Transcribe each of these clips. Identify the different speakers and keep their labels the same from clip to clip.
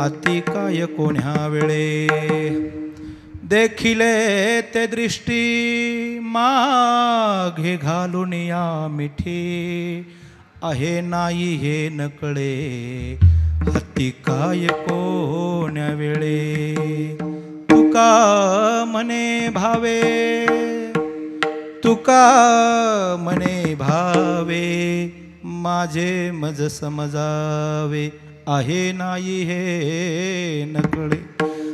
Speaker 1: हाती काय कोण्या वेळे? देखिले ते दृष्टी माघे घालून या मिठी. आहे नाही हे नकळे. हाती काय कोण्या वेळे? तुका मने भावे. तुका मने भावे. माझे मज समजावे. आहे नाही हे नकळे.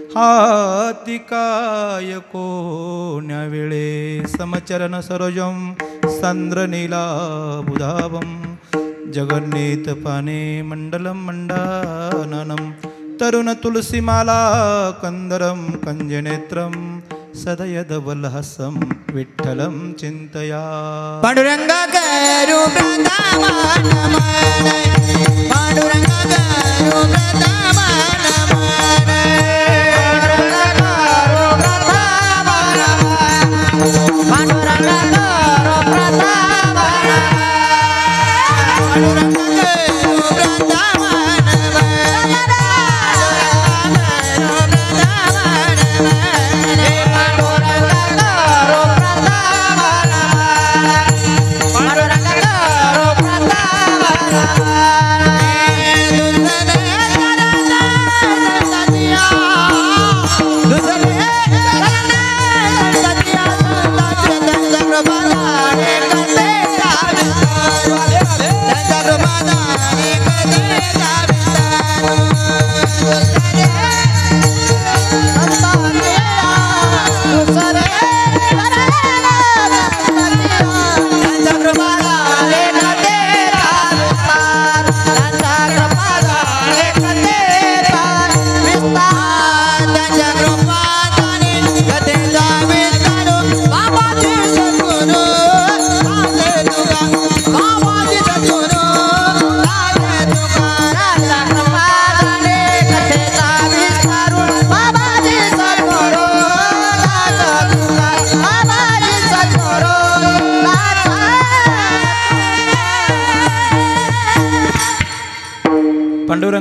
Speaker 1: हाती काय कोण्या वेळे? समचरण सरोजम सांद्रनीला बुधावम. जगन्नेत पाने मंडलम मंडाननम. तरुण तुलसीमाला कंदरम कंजनेत्रम. सदयदवलहसं विठ्ठलं चिन्तया।
Speaker 2: पांडुरंग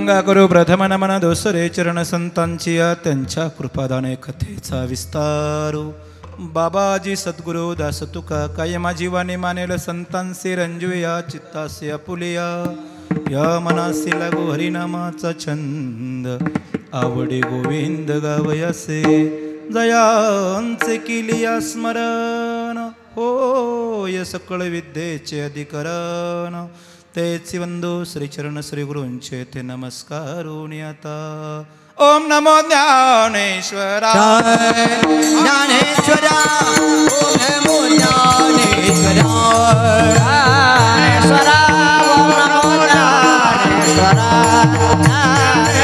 Speaker 2: पांडुरंगा करू
Speaker 1: प्रथम नमन दोसरे चरण संतांची या त्यांच्या कृपादाने कथेचा विस्तारू. बाबाजी सद्गुरु दास तुका कायमा वाणी मानेल संतांसे रंजूया चित्तासे अपुलिया. या मनासी लागू हरिनामाचा छंद आवडे गोविंद गावयासे जयांचे किलिया स्मरण होय सकळ विद्येचे अधिकरण. तेची वंदो श्रीचरण श्री गुरूंचे ते नमस्कारून आता. ओम नमो ज्ञानेश्वरा.
Speaker 2: ज्ञानेश्वरा ओम नमो ज्ञानेश्वरा. ज्ञानेश्वरा ओम नमो ज्ञानेश्वरा ज्ञानेश्वरा.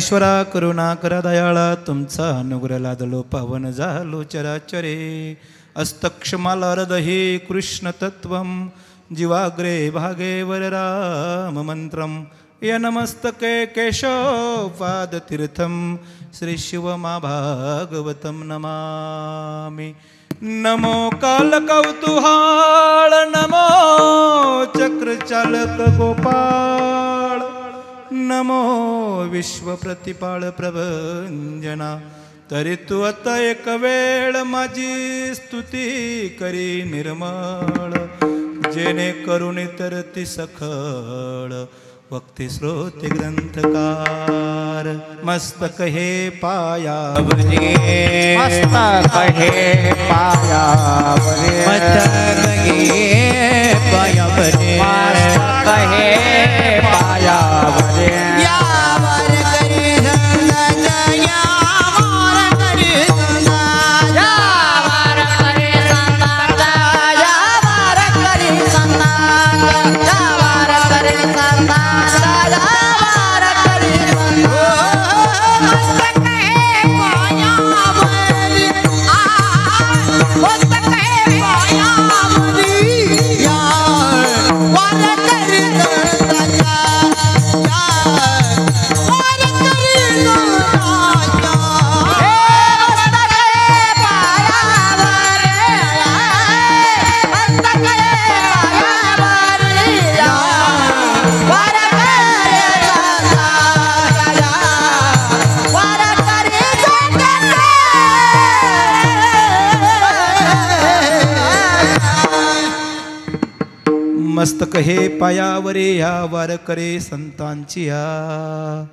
Speaker 2: नमो ज्ञानेश्वरा करुणा करा दयाळा तुमचा अनुग्रह लादलो पावन झालो चराचरे.
Speaker 1: अस्तक्षमालारदहि कृष्ण तत्वं जीवाग्रे भागे वरराम मंत्रं. यनमस्तके केशवपादतीर्थं श्रीशिवमाभागवतं नमामि. नमो कालकौतुहाळ नमो चक्रचालक गोपाळ नमो विश्वप्रतिपाळ प्रभंजना तरी तू आता एक वेळ माझी स्तुती करी निर्मळ। जेणे करुणी तर ती सखळ। भक्ती श्रोते ग्रंथकार। मस्तक हे पाया
Speaker 2: मस्तक हे पायावरे। मस्तक हे पायावरे। मस्तक हे पायावरे हे पायावरे
Speaker 1: या वार करे संतांची या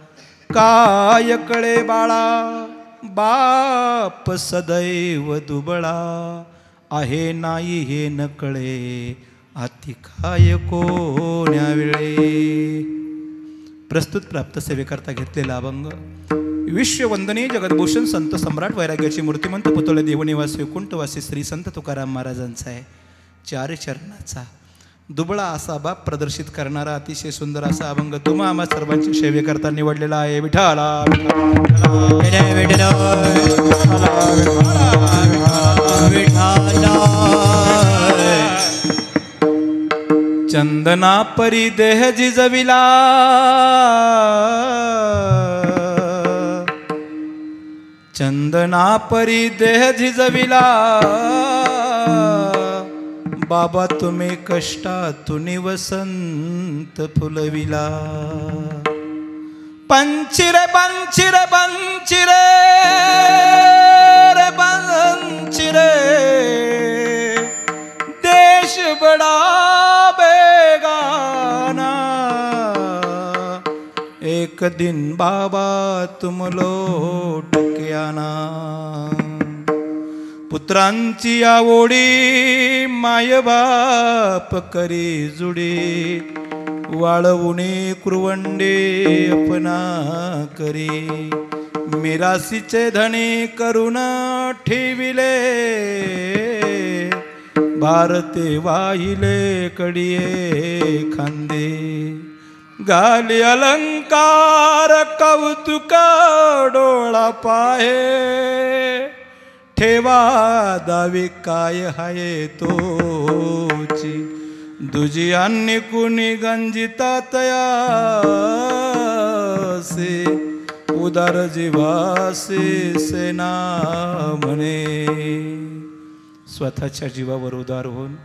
Speaker 1: काय कळे बाळा बाप सदैव दुबळा. आहे नाही हे न कळे हाती काय कोण्या वेळे. प्रस्तुत प्राप्त सेवेकरता घेतलेला अभंग विश्ववंदनीय जगदभूषण संत सम्राट वैराग्याची मूर्तिमंत पुतळे देवनिवास वैकुंठवासी श्री संत तुकाराम महाराजांचा आहे. चार चरणाचा. दुबळा असा बाप प्रदर्शित करणारा अतिशय सुंदर असा अभंग तुम्हा आम्हा सर्वांची सेवेकरता निवडलेला आहे. विठाला चंदना परी देह जिजविला. चंदना परी देह झिजविला बाबा तुम्ही कष्टातून वसंत फुलविला. पंचिरे पंचिर पंचिर रे देश बडा बेगाना. एक दिन बाबा तुम लोट के आना. पुत्रांची आवडी माय बाप करी जुडी. वाळवुणे कुरवंडे अपना करी. मिरासीचे धणी करून ठेविले. भारते वाहिले कडिये खांदे. गाली अलंकार कौतुका डोळा पाहे. ठेवा दावी काय हाये तोची? दुजी अन्य कुणी गंजिता तयासे? उदार जीवासे सेना म्हणे. स्वतःच्या जीवावर उदार होऊन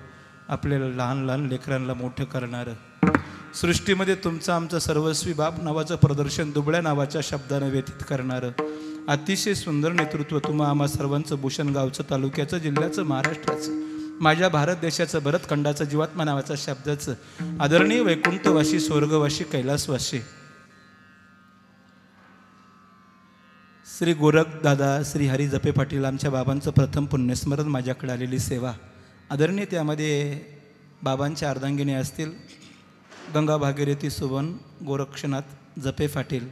Speaker 1: आपल्याला लहान लहान लेकरांना मोठं करणारं. सृष्टीमध्ये तुमचं आमचं सर्वस्वी बाप नावाचं प्रदर्शन दुबळ्या नावाच्या शब्दानं व्यतीत करणारं. अतिशय सुंदर नेतृत्व तुम्हा आम्हा सर्वांचं भूषण गावचं तालुक्याचं जिल्ह्याचं महाराष्ट्राचं माझ्या भारत देशाचं भरतखंडाचं जीवात्मा नावाच्या शब्दाचं आदरणीय वैकुंठवाशी स्वर्गवाशी कैलासवाशी श्री गोरख दादा श्री हरी जपे पाटील आमच्या बाबांचं प्रथम पुण्यस्मरण माझ्याकडे आलेली सेवा. आदरणीय त्यामध्ये बाबांच्या अर्धांगिनी असतील गंगा भागीरथी सुवन गोरक्षनाथ जपे फाटील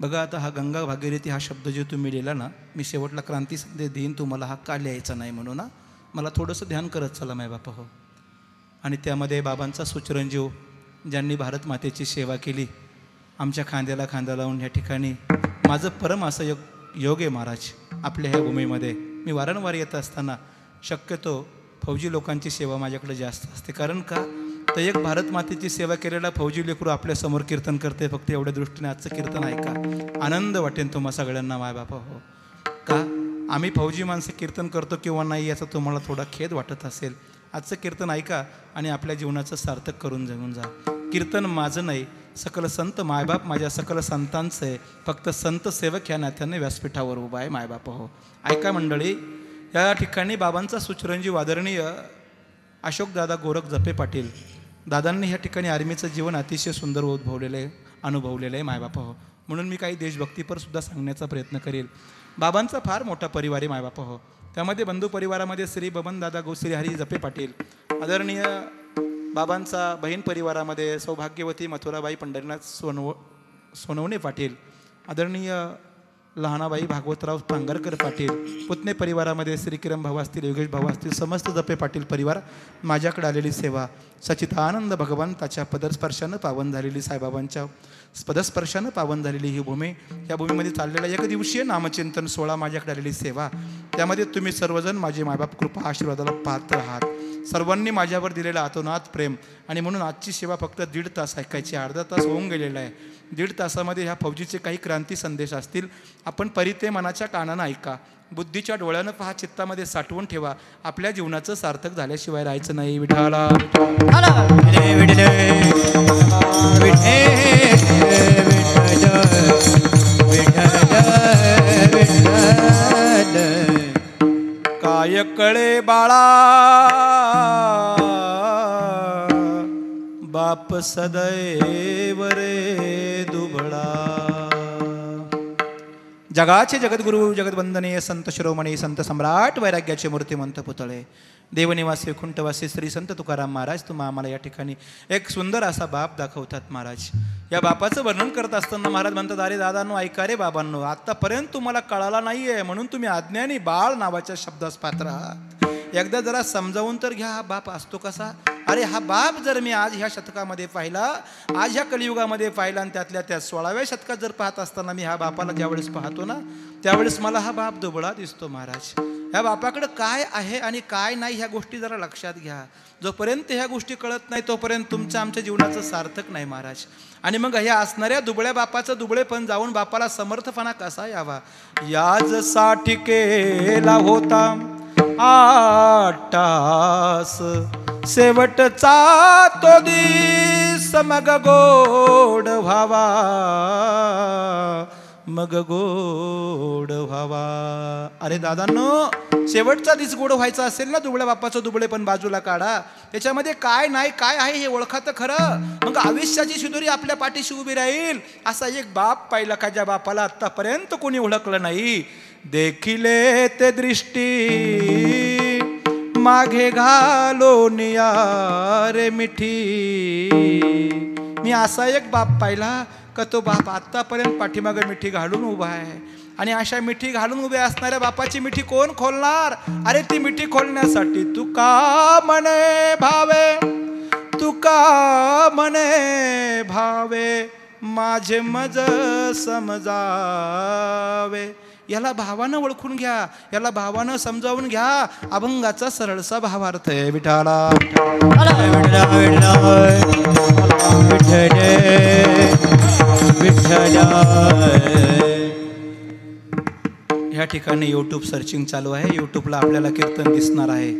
Speaker 1: बघा आता हा गंगा भागीरथी हा शब्द जो तुम्ही लिहिला ना मी शेवटला क्रांती संदेश देईन तुम्हाला हा का लिहायचा नाही म्हणून ना मला थोडंसं ध्यान करत चला माय बापा हो. आणि त्यामध्ये बाबांचा सुचरंजीव ज्यांनी भारत मातेची सेवा केली आमच्या खांद्याला खांदा लावून या ठिकाणी माझं परम असं योग योग आहे महाराज आपल्या ह्या भूमीमध्ये. मी वारंवार येत असताना शक्यतो फौजी लोकांची सेवा माझ्याकडे जास्त असते. कारण का? तर एक भारत मातेची सेवा केलेला फौजी लेकरू आपल्यासमोर कीर्तन करते फक्त एवढ्या दृष्टीने आजचं कीर्तन ऐका आनंद वाटेन तुम्हा सगळ्यांना मायबापा हो. का? आम्ही फौजी माणसं कीर्तन करतो किंवा नाही याचा तुम्हाला थोडा खेद वाटत असेल. आजचं कीर्तन ऐका आणि आपल्या जीवनाचं सार्थक करून जगून जा. कीर्तन माझं नाही सकल संत मायबाप माझ्या सकल संतांचं आहे. फक्त संत सेवक ह्या नात्याने व्यासपीठावर उभा आहे मायबाप हो. ऐका मंडळी या ठिकाणी बाबांचा सुचरंजीव आदरणीय अशोकदादा गोरख जपे पाटील दादांनी ह्या ठिकाणी आर्मीचं जीवन अतिशय सुंदर उद्भवलेलं आहे अनुभवलेलं आहे मायबापा हो. म्हणून मी काही देशभक्तीपर सुद्धा सांगण्याचा प्रयत्न करेल. बाबांचा फार मोठा परिवार आहे मायबापा हो. त्यामध्ये बंधू परिवारामध्ये श्री बबनदादा गो श्री हरी जपे पाटील आदरणीय बाबांचा बहीण परिवारामध्ये सौभाग्यवती मथुराबाई पंढरीनाथ सोनव सोनवणे पाटील आदरणीय लहानाबाई भागवतराव पांगरकर पाटील पुतणे परिवारामध्ये श्रीकिरण भाऊ असतील योगेश भाऊ असतील समस्त जपे पाटील परिवार माझ्याकडे आलेली सेवा. सचितानंद भगवंताच्या पदस्पर्शानं पावन झालेली साईबाबांच्या पदस्पर्शानं पावन झालेली ही भूमी. या भूमीमध्ये चाललेला एक दिवशीय नामचिंतन सोहळा माझ्याकडे आलेली सेवा. त्यामध्ये तुम्ही सर्वजण माझे मायबाप कृपा आशीर्वादाला पात्र आहात. सर्वांनी माझ्यावर दिलेलं अतोनात प्रेम. आणि म्हणून आजची सेवा फक्त दीड तास ऐकायची अर्धा तास होऊन गेलेला आहे. दीड तासामध्ये ह्या फौजीचे काही क्रांती संदेश असतील. आपण परिते मनाच्या कानानं ऐका. बुद्धीच्या डोळ्यानं पहा चित्तामध्ये साठवून ठेवा. आपल्या जीवनाचं सार्थक झाल्याशिवाय राहायचं नाही. विठाला काय कळे बाळा. बाप सदैव रे दुबळा. जगाचे जगद्गुरु जगदवंदनीय संत शिरोमणी संत सम्राट वैराग्याचे मूर्तिमंत पुतळे देवनिवासी खुंटवासी श्री संत तुकाराम महाराज तुम्हा आम्हाला या ठिकाणी एक सुंदर असा बाप दाखवतात महाराज. या बापाचं वर्णन करत असताना महाराज म्हणतात अरे दादांनो ऐका रे बाबांनो आत्तापर्यंत तुम्हाला कळाला नाही आहे म्हणून तुम्ही अज्ञानी बाळ नावाच्या शब्दास पात्र आहात. एकदा जरा समजावून तर घ्या हा बाप असतो कसा? अरे हा बाप जर मी आज ह्या शतकामध्ये पाहिला आज ह्या कलियुगामध्ये पाहिला आणि त्यातल्या त्या सोळाव्या शतकात जर पाहत असताना मी ह्या बापाला ज्यावेळेस पाहतो ना त्यावेळेस मला हा बाप दुबळा दिसतो महाराज. ह्या बापाकडं काय आहे आणि काय नाही ह्या गोष्टी जरा लक्षात घ्या. जोपर्यंत ह्या गोष्टी कळत नाही तोपर्यंत तुमच्या आमच्या जीवनाचं सार्थक नाही महाराज. आणि मग ह्या असणाऱ्या दुबळ्या बापाचं दुबळेपण जाऊन बापाला समर्थपणा कसा यावा? याजसाठी केला होता. आटास. शेवटचा तो दिस मग गोड व्हावा. मग गोड व्हावा. अरे दादांनो शेवटचा दिस गोड व्हायचा असेल ना दुबळ्या बापाचं दुबळे पण बाजूला काढा. त्याच्यामध्ये काय नाही काय आहे हे ओळखा तर खरं. मग आयुष्याची शिदोरी आपल्या पाठीशी उभी राहील असा एक बाप पाहिला का ज्या बापाला आत्तापर्यंत कोणी ओळखलं नाही. देखिले ते दृष्टी. मागे घालो रे मिठी. मी असा एक बाप पाहिला का तो बाप आत्तापर्यंत पाठीमागे मिठी घालून उभा आहे. आणि अशा मिठी घालून उभ्या असणाऱ्या बापाची मिठी कोण खोलणार? अरे ती मिठी खोलण्यासाठी तू का म्हणे भावे. तू का म्हणे भावे. माझे मज समजावे. याला भावानं ओळखून घ्या याला भावानं समजावून घ्या. अभंगाचा सरळसा भावार्थ आहे विठाला ह्या ठिकाणी यूट्यूब सर्चिंग चालू आहे. यूट्यूबला आपल्याला कीर्तन दिसणार आहे.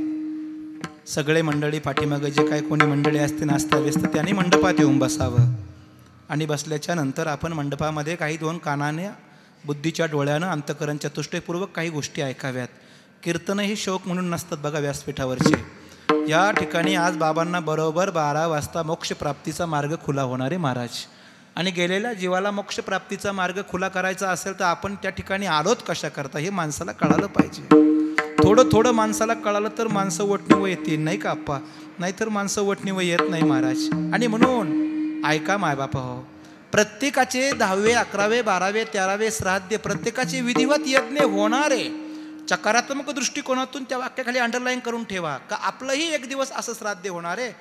Speaker 1: सगळे मंडळी पाठीमागं जे काही कोणी मंडळी असते नाचता व्यस्त त्यांनी मंडपात येऊन बसावं. आणि बसल्याच्या नंतर आपण मंडपामध्ये काही दोन कानाने बुद्धीच्या डोळ्यानं अंतकरण चतुष्टयपूर्वक काही गोष्टी ऐकाव्यात. कीर्तन हे शोक म्हणून नसतात बघा व्यासपीठावरचे. या ठिकाणी आज बाबांना बरोबर बारा वाजता मोक्षप्राप्तीचा मार्ग खुला होणारे महाराज. आणि गेलेल्या जीवाला मोक्षप्राप्तीचा मार्ग खुला करायचा असेल तर आपण त्या ठिकाणी आलोत कशा करता हे माणसाला कळालं पाहिजे. थोडं थोडं माणसाला कळालं तर माणसं वटणीवर येतील नाही का आप्पा? नाहीतर माणसं वटणीवर येत नाही महाराज. आणि म्हणून ऐका मायबापा हो प्रत्येकाचे दहावे अकरावे बारावे तेरावे श्राद्ध प्रत्येकाचे विधिवत यज्ञ होणारे. चकारात्मक दृष्टिकोनातून त्या वाक्याखाली अंडरलाईन करून ठेवा. का आपलंही एक दिवस असं श्राद्ध होणार? आहे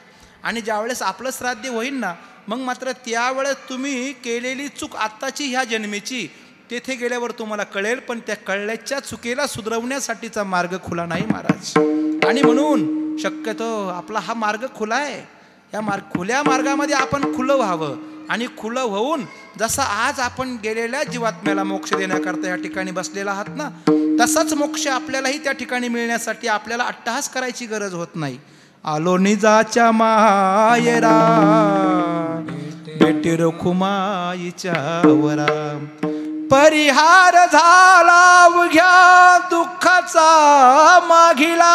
Speaker 1: आणि ज्यावेळेस आपलं श्राद्ध होईल ना मग मात्र त्यावेळेस तुम्ही केलेली चूक आत्ताची ह्या जन्मेची तेथे गेल्यावर तुम्हाला कळेल पण त्या कळल्याच्या चुकीला सुधरवण्यासाठीचा मार्ग खुला नाही महाराज. आणि म्हणून शक्यतो आपला हा मार्ग खुला आहे. या मार्ग खुल्या मार्गामध्ये आपण खुलं व्हावं. आणि खुलं होऊन जसं आज आपण गेलेल्या जीवात्म्याला मोक्ष देण्याकरता या ठिकाणी बसलेला आहात ना तसाच मोक्ष आपल्यालाही त्या ठिकाणी मिळण्यासाठी आपल्याला अट्टहास करायची गरज होत नाही. आलो निजाच्या मायरा बेटी रखुमाईच्या वरा. परिहार झाला उघ्या दुःखाचा माघिला.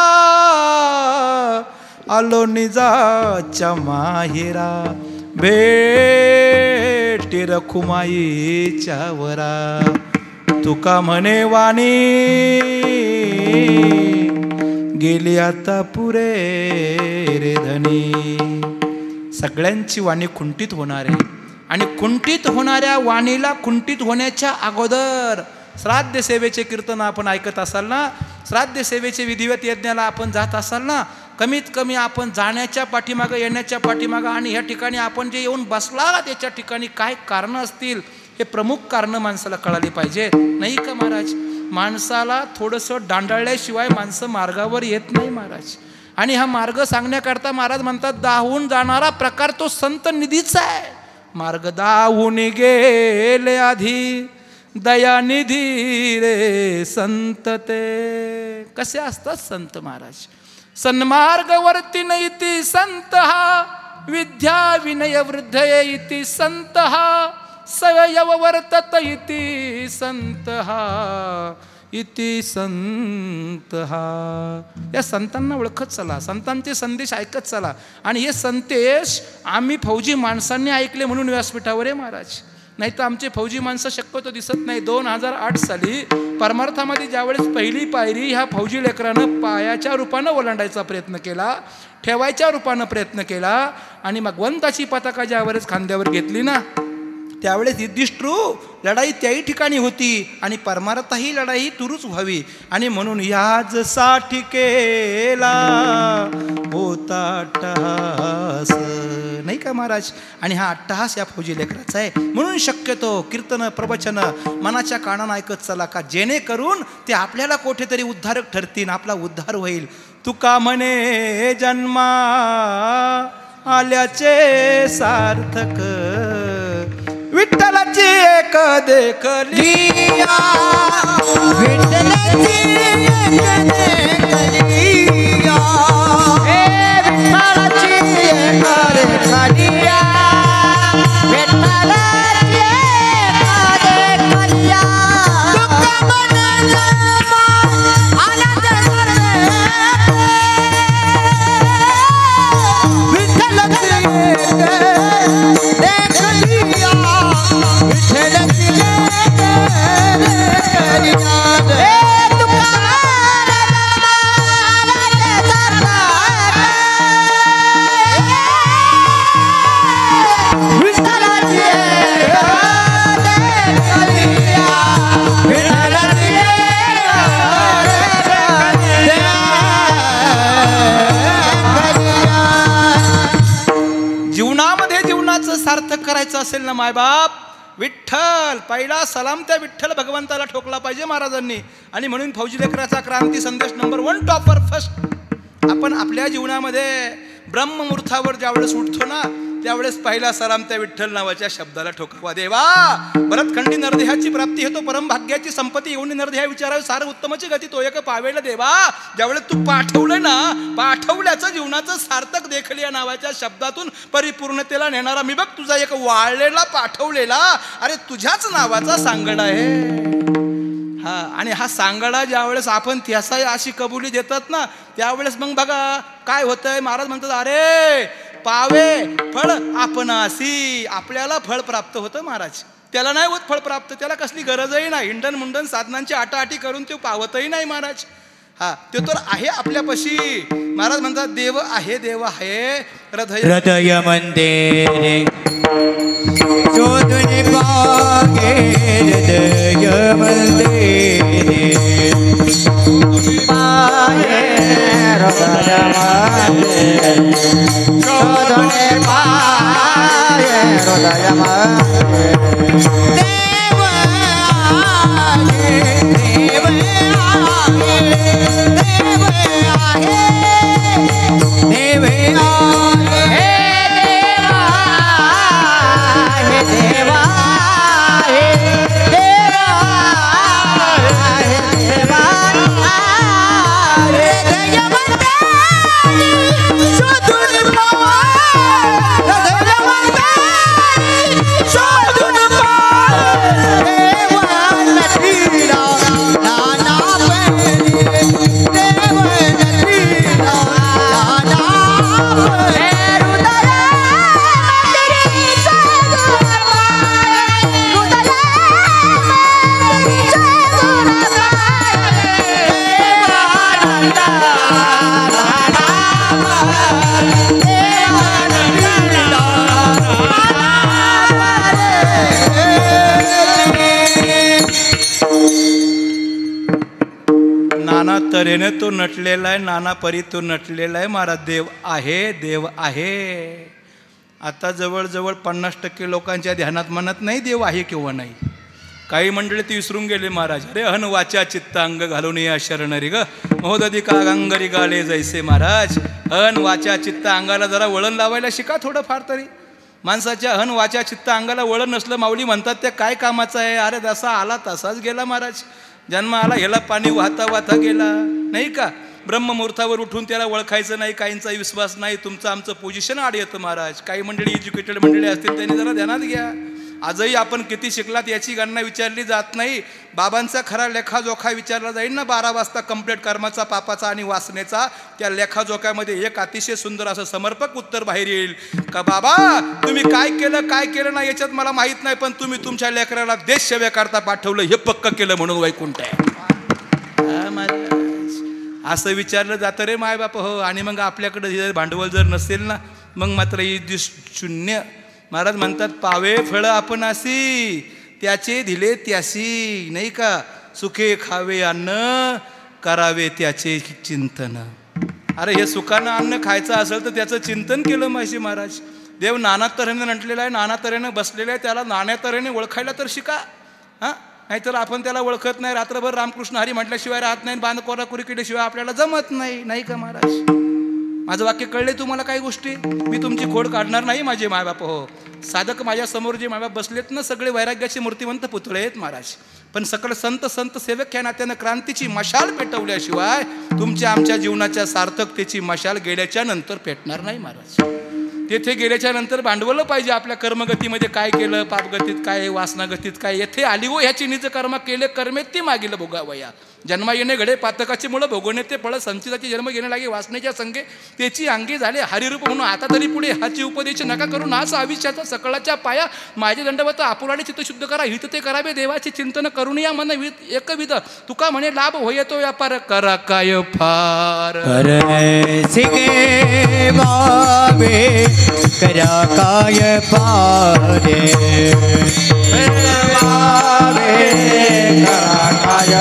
Speaker 1: आलो निजाच्या माहेरा भेटी रखुमाईच्या वरा. तुका म्हणे वाणी. गेली आता पुरे रे धनी. सगळ्यांची वाणी खुंटीत होणार आहे. आणि खुंटीत होणाऱ्या वाणीला खुंटीत होण्याच्या अगोदर श्राद्ध सेवेचे कीर्तन आपण ऐकत असाल ना? श्राद्ध सेवेचे विधिवत यज्ञाला आपण जात असाल ना? कमीत कमी आपण जाण्याच्या पाठीमागं येण्याच्या पाठीमागं आणि ह्या ठिकाणी आपण जे येऊन बसला त्याच्या ठिकाणी काय कारणं असतील हे प्रमुख कारणं माणसाला कळाली पाहिजे. नाही का महाराज? माणसाला थोडंसं दांडाळल्याशिवाय माणसं मार्गावर येत नाही महाराज. आणि हा मार्ग सांगण्याकरता महाराज म्हणतात दाहून जाणारा प्रकार तो संत निधीचा आहे. मार्ग दाहून गेले आधी दयानिधी रे संत ते. कसे असतात संत महाराज? सन्मार्गवर्ती इति संत विद्या विनय वृद्ध इति संत सवयव वर्तत इति संत हा इति संत। या संतांना ओळखत चला संतांचे संदेश ऐकत चला. आणि हे संदेश आम्ही फौजी माणसांनी ऐकले म्हणून व्यासपीठावर आहे महाराज. नाही तर आमचे फौजी माणसं शक्यतो दिसत नाही. दोन हजार आठ साली परमार्थामध्ये ज्यावेळेस पहिली पायरी ह्या फौजी लेकरानं पायाच्या रूपानं ओलांडायचा प्रयत्न केला ठेवायच्या रूपानं प्रयत्न केला आणि भगवंताची पताका ज्यावेळेस खांद्यावर घेतली ना त्यावेळेस युधिष्ठरू लढाई त्याही ठिकाणी होती आणि परमार्थाही लढाई तुरुच व्हावी. आणि म्हणून याच साठी केला होता अट्टहास. नाही का महाराज? आणि हा अट्टहास या फौजी लेकराचा आहे. म्हणून शक्यतो कीर्तन प्रवचन मनाच्या कानानं ऐकत चला का? जेणेकरून ते आपल्याला कुठेतरी उद्धारक ठरतील आपला उद्धार होईल. तुका म्हणे जन्मा आल्याचे सार्थक विठ्ठलाची एक देखली
Speaker 2: विठ्ठलाची एक
Speaker 1: देखली करायचं असेल ना मायबाप विठ्ठल पहिला सलाम त्या विठ्ठल भगवंताला ठोकला पाहिजे महाराजांनी. आणि म्हणून फौजी लेकराचा क्रांती संदेश नंबर वन टॉपर फर्स्ट आपण आपल्या जीवनामध्ये ब्रह्ममुहूर्तावर ज्यावेळेस उठतो ना त्यावेळेस पहिला सराम त्या विठ्ठल नावाच्या शब्दाला ठोकावा. देवा भरतखंडी नरदेहाची प्राप्ती होतो परमभाग्याची संपत्ती येऊन नरदेहा विचारावे सार उत्तमची गती तो एक पावेला. देवा ज्यावेळेस तू पाठवलं ना पाठवल्याचं जीवनाचं सार्थक देखल या नावाच्या शब्दातून परिपूर्णतेला नेणारा मी बघ तुझा एक वाळलेला पाठवलेला अरे तुझ्याच नावाचा सांगड आहे. हा आणि हा सांगडा ज्यावेळेस आपण त्यासा अशी कबुली देतात ना त्यावेळेस मग बघा काय होतंय? महाराज म्हणतात अरे पावे फळ आपण असी आपल्याला फळ प्राप्त होतं महाराज. त्याला नाही होत फळ प्राप्त त्याला कसली गरजही नाही. हिंडन मुंडन साधनांची आटाआटी करून ते पावतही नाही महाराज. हा ते तर आहे आपल्यापाशी. महाराज म्हणतात देव आहे देव आहे हृदय
Speaker 3: हृदय मंदिरे. शोधून पागे हृदय मंदिरे.
Speaker 2: पाये पाये हृदय देव आहे देव आहे देव आहे
Speaker 1: तो नटलेला आहे नाना परी तो नटलेला आहे महाराज देव आहे देव आहे. आता जवळजवळ पन्नास टक्के लोकांच्या ध्यानात म्हणत नाही देव आहे किंवा नाही. काही मंडळी ती विसरून गेले महाराज. अरे हन वाचा चित्त अंग घालून या शरणरी ग. महोदधी का गाले जैसे महाराज. हन वाचा चित्त अंगाला जरा वळण लावायला शिका थोडं फार तरी. माणसाच्या हन वाचा चित्त अंगाला वळण नसलं माऊली म्हणतात ते काय कामाचं आहे? अरे जसा आला तसाच गेला महाराज. जन्म आला ह्याला पाणी वाहता वाहता गेला. नाही का? ब्रह्ममुहूर्तावर उठून त्याला ओळखायचं नाही काहींचा विश्वास नाही तुमचं आमचं पोझिशन आड येतं महाराज. काही मंडळी एज्युकेटेड मंडळी असतील त्यांनी जरा ध्यानात घ्या. आजही आपण किती शिकलात याची गणना विचारली जात नाही. बाबांचा खरा लेखाजोखा विचारला जाईल ना बारा वाजता कंप्लीट कर्माचा पापाचा आणि वासनेचा. त्या लेखाजोख्यामध्ये एक अतिशय सुंदर असं समर्पक उत्तर बाहेर येईल. का बाबा तुम्ही काय केलं काय केलं ना याच्यात मला माहीत नाही पण तुम्ही तुमच्या लेकराला देश सेवेकरता पाठवलं हे पक्क केलं म्हणून वैकुंठ आहे. असं विचारलं जातं रे माय बाप हो. आणि मग आपल्याकडं भांडवल जर नसेल ना मग मात्र ही दिस शून्य महाराज म्हणतात पावे फळं आपण असी त्याचे दिले त्यासी नाही का? सुखे खावे अन्न करावे त्याचे चिंतन. अरे हे सुखानं अन्न खायचं असेल तर त्याचं चिंतन केलं माहिती महाराज. देव नाना तऱ्हेने नटलेला आहे नाना तऱ्हेने बसलेला आहे त्याला नाण्या तऱ्हेने ओळखायला तर शिका. हां? नाहीतर आपण त्याला ओळखत नाही रात्रभर रामकृष्ण हरी म्हटल्याशिवाय राहत नाही बांध कोरा केल्याशिवाय आपल्याला जमत नाही नाही का महाराज? माझं वाक्य कळले तुम्हाला काही गोष्टी? मी तुमची खोड काढणार नाही माझे मायबाप हो. साधक माझ्यासमोर जे मायबाप बसलेत ना सगळे वैराग्याचे मूर्तिवंत पुतळे आहेत महाराज. पण सकळ संत संत सेवक या नात्यानं क्रांतीची मशाल पेटवल्याशिवाय तुमच्या आमच्या जीवनाच्या सार्थकतेची मशाल गेल्याच्यानंतर पेटणार नाही महाराज. तेथे गेल्याच्यानंतर भांडवलं पाहिजे आपल्या कर्मगतीमध्ये काय केलं पापगतीत काय वासनागतीत काय येथे आली हो ह्याची निज कर्म केले कर्मेत ती मागील भोगावया. जन्मा येणे घडे पातकाची मुळं भोगवणे ते फळ संचिताची जन्म घेणे लागे वासनेच्या संगे त्याची अंगी झाले हरिरूप म्हणून आता तरी पुढे हाची उपदेश नका करून हाच आयुष्याचा सकळाच्या पाया माझे दंडवत आपुराडे चित्त शुद्ध करा हित ते करावे देवाचे चिंतन करून या मन एकविध. तुका म्हणे लाभ होय तो व्यापार करा काय फार.
Speaker 2: बाबे करा काय पारे करा काय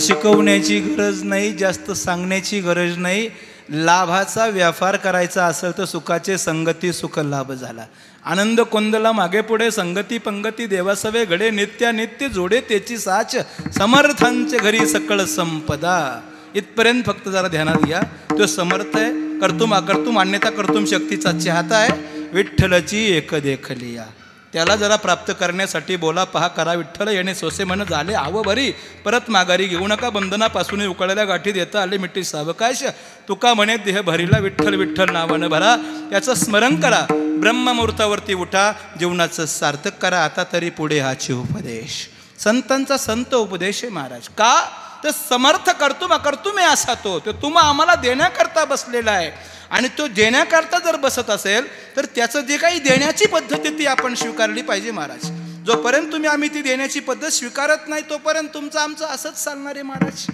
Speaker 1: शिकवण्याची गरज नाही जास्त सांगण्याची गरज नाही. लाभाचा व्यापार करायचा असेल तर सुखाचे संगती सुख लाभ झाला. आनंद कोंदला मागे पुढे संगती पंगती देवासवे घडे नित्या नित्य जोडे त्याची साच समर्थांचे घरी सकळ संपदा. इथपर्यंत फक्त जरा ध्यानात घ्या. तो समर्थ आहे. कर्तुम अकर्तुम मान्यता कर्तुम शक्तीचा चाहता आहे. विठ्ठलची एक देखलिया. त्याला जरा प्राप्त करण्यासाठी बोला पहा करा विठ्ठल येणे सोसे म्हण झाले आव बरी. परत माघारी घेऊ नका बंधनापासून उकळल्या गाठीत येतं आले मिठी सावकाश. तुका म्हणे देह भरीला विठ्ठल विठ्ठल नावानं भरा. याचं स्मरण करा. ब्रह्ममुहूर्तावरती उठा. जीवनाचं सार्थक करा. आता तरी पुढे हाची उपदेश. संतांचा संत उपदेश आहे महाराज. का? तर समर्थ कर्तुम अकर्तुमे असा तो. तुम्हा आम्हाला देण्याकरता बसलेला आहे. आणि तो देण्याकरता जर बसत असेल तर त्याचं जे काही देण्याची पद्धत ती आपण स्वीकारली पाहिजे महाराज. जोपर्यंत तुम्ही आम्ही ती देण्याची पद्धत स्वीकारत नाही तोपर्यंत तुमचं आमचं असंच चालणार आहे महाराज.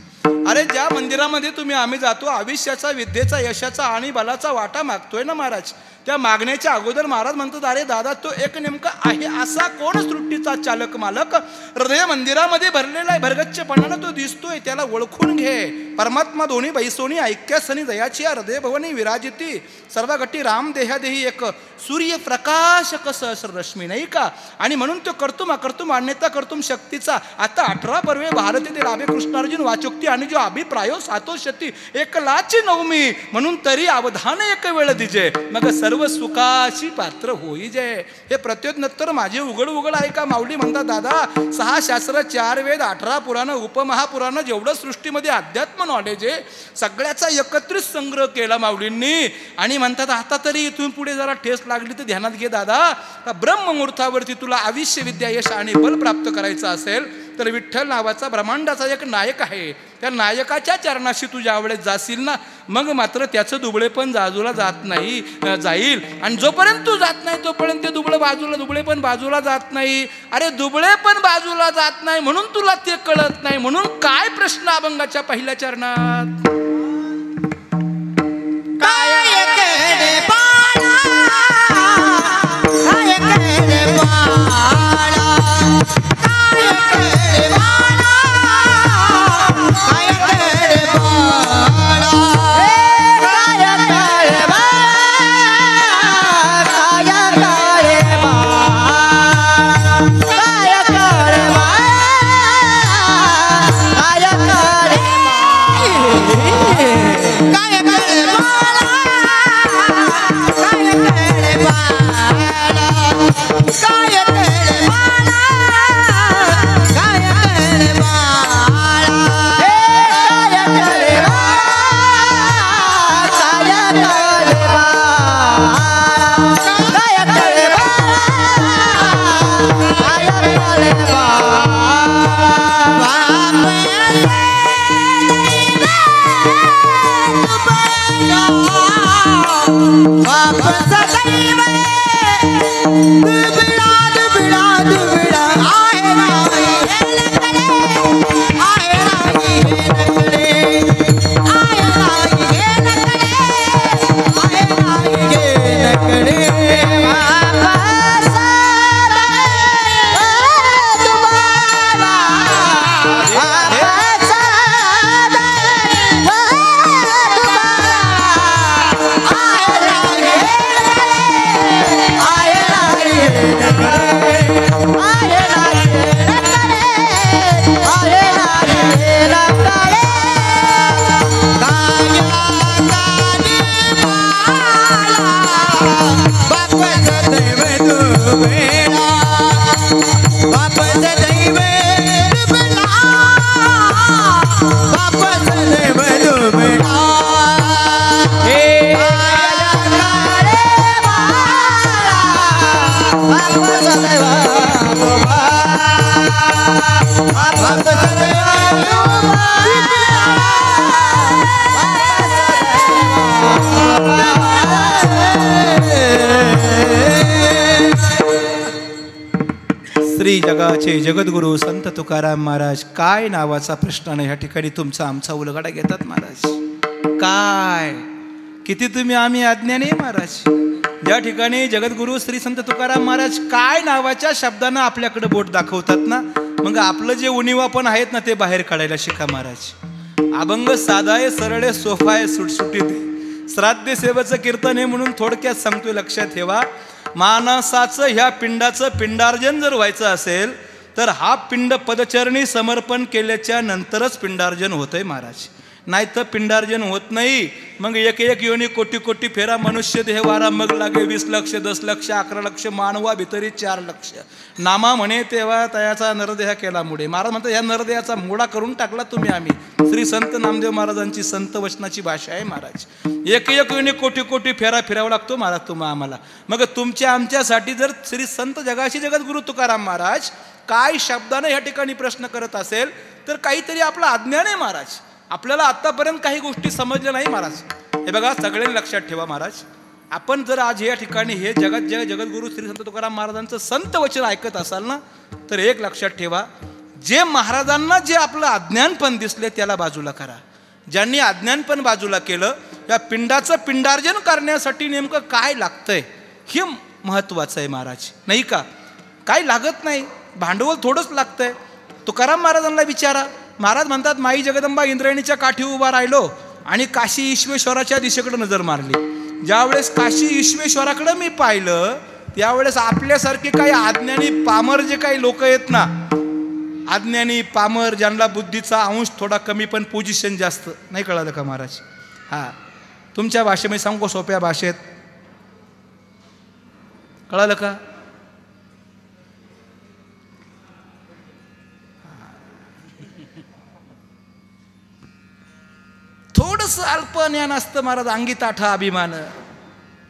Speaker 1: अरे ज्या मंदिरामध्ये तुम्ही आम्ही जातो आयुष्याचा विद्येचा यशाचा आणि बलाचा वाटा मागतोय ना महाराज. त्या मागण्याच्या अगोदर महाराज म्हणतात अरे दादा तो एक नेमका आहे असा कोण सृष्टीचा चालक मालक? हृदय मंदिरामध्ये भरलेला आहे भरगच्छपणानं तो दिसतोय त्याला ओळखून घे. परमात्मा दोन्ही बैसोनी ऐक्यासनी दयाची हृदय भवनी विराजिती. सर्व गटी राम देहादेही एक. सूर्य प्रकाश कसं असं रश्मी नाही का? आणि म्हणून तो करतुम अकर्तुम अन्यता करतुम शक्तीचा. आता अठरा पर्वे भारती ते राबे कृष्णार्जुन वाचोक्ती आणि जो अभिप्रायो सातो शती एक लाची नवमी. म्हणून तरी अवधान एक वेळ दिजे. मग सर्व सुखाशी पात्र होई जे हे प्रत्योत्तर माझे उघड उघड आहे का? माऊली म्हणतात दादा सहा शास्त्र चार वेद अठरा पुराण उपमहापुराण जेवढं सृष्टीमध्ये अध्यात्म नॉलेज आहे सगळ्याचा एकत्रित संग्रह केला माऊलींनी. आणि म्हणतात आता तरी इथून पुढे जरा ठेस लागली तर ध्यानात घे दादा. ब्रह्ममुहूर्तावरती तुला आयुष्य विद्या यश आणि बल प्राप्त करायचं असेल तर विठ्ठल नावाचा ब्रह्मांडाचा एक नायक आहे. त्या नायकाच्या चरणाशी तू ज्यावेळेस जाशील ना मग मात्र त्याचं दुबळे पण बाजूला जात नाही जाईल. आणि जोपर्यंत तू जात नाही तोपर्यंत ते दुबळं बाजूला दुबळे पण बाजूला जात नाही. अरे दुबळे पण बाजूला जात नाही म्हणून तुला ते कळत नाही. म्हणून काय प्रश्न अभंगाच्या पहिल्या चरणात? जगद्गुरु संत तुकाराम महाराज काय नावाचा प्रश्न नाही ह्या ठिकाणी तुमचा आमचा उलगडा घेतात महाराज. काय? किती तुम्ही आम्ही अज्ञानी महाराज? या ठिकाणी जगद्गुरु श्री संत तुकाराम महाराज काय नावाच्या शब्दानं आपल्याकडे बोट दाखवतात ना? मग आपलं जे उणिवा पण आहेत ना ते बाहेर काढायला शिका महाराज. अभंग साधा आहे सरळ आहे सोफा आहे सुटसुटीत. आहे श्राद्ध सेवेचं कीर्तन आहे म्हणून थोडक्यात सांगतोय लक्षात ठेवा. मानसाचं ह्या पिंडाचं पिंडार्जन जर व्हायचं असेल तर हा पिंड पदचरणी समर्पण केल्याच्या नंतरच पिंडार्जन होतंय महाराज. नाही तर पिंडार्जन होत नाही. मग एक एक योनी कोटी कोटी फेरा मनुष्य देह वारा मग लागे वीस लक्ष दस लक्ष अकरा लक्ष मानवा भितरी चार लक्ष. नामा म्हणे तेव्हा तयाचा नरदेह केला मुडे. महाराज म्हणतात या नरदेहाचा मोडा करून टाकला तुम्ही आम्ही. श्री संत नामदेव महाराजांची संत वचनाची भाषा आहे महाराज. एक एक योनी कोटी कोटी फेरा फिरावा लागतो महाराज तुम्हा आम्हाला. मग तुमच्या आमच्यासाठी जर श्री संत जगाशी जगद्गुरु तुकाराम महाराज काय शब्दानं या ठिकाणी प्रश्न करत असेल तर काहीतरी आपलं अज्ञान आहे महाराज. आपल्याला आत्तापर्यंत काही गोष्टी समजल्या नाही महाराज. हे बघा सगळ्यांनी लक्षात ठेवा महाराज. आपण जर आज या ठिकाणी हे जगत जग जगद्गुरु श्री संत तुकाराम महाराजांचं संत वचन ऐकत असाल ना तर एक लक्षात ठेवा जे महाराजांना जे आपलं अज्ञानपण दिसले त्याला बाजूला करा. ज्यांनी अज्ञानपण बाजूला केलं या पिंडाचं पिंडार्जन करण्यासाठी नेमकं काय लागतंय हे महत्त्वाचं आहे महाराज. नाही का? काय लागत नाही. भांडवल थोडंच लागतंय. तुकाराम महाराजांना विचारा. महाराज म्हणतात माई जगदंबा इंद्रायणीच्या काठी उभा राहिलो आणि काशी ईश्वेश्वराच्या दिशेकडे नजर मारली. ज्यावेळेस काशी ईश्वेश्वराकडे मी पाहिलं त्यावेळेस आपल्यासारखे काही आज्ञानी पामर जे काही लोक आहेत ना आज्ञानी पामर ज्यांना बुद्धीचा अंश थोडा कमी पण पोझिशन जास्त नाही कळालं का महाराज? हां. तुमच्या भाषेमध्ये सांगू सोप्या भाषेत? कळालं का? थोडंसं अल्पज्ञान असतं महाराज अंगी ताठा अभिमान.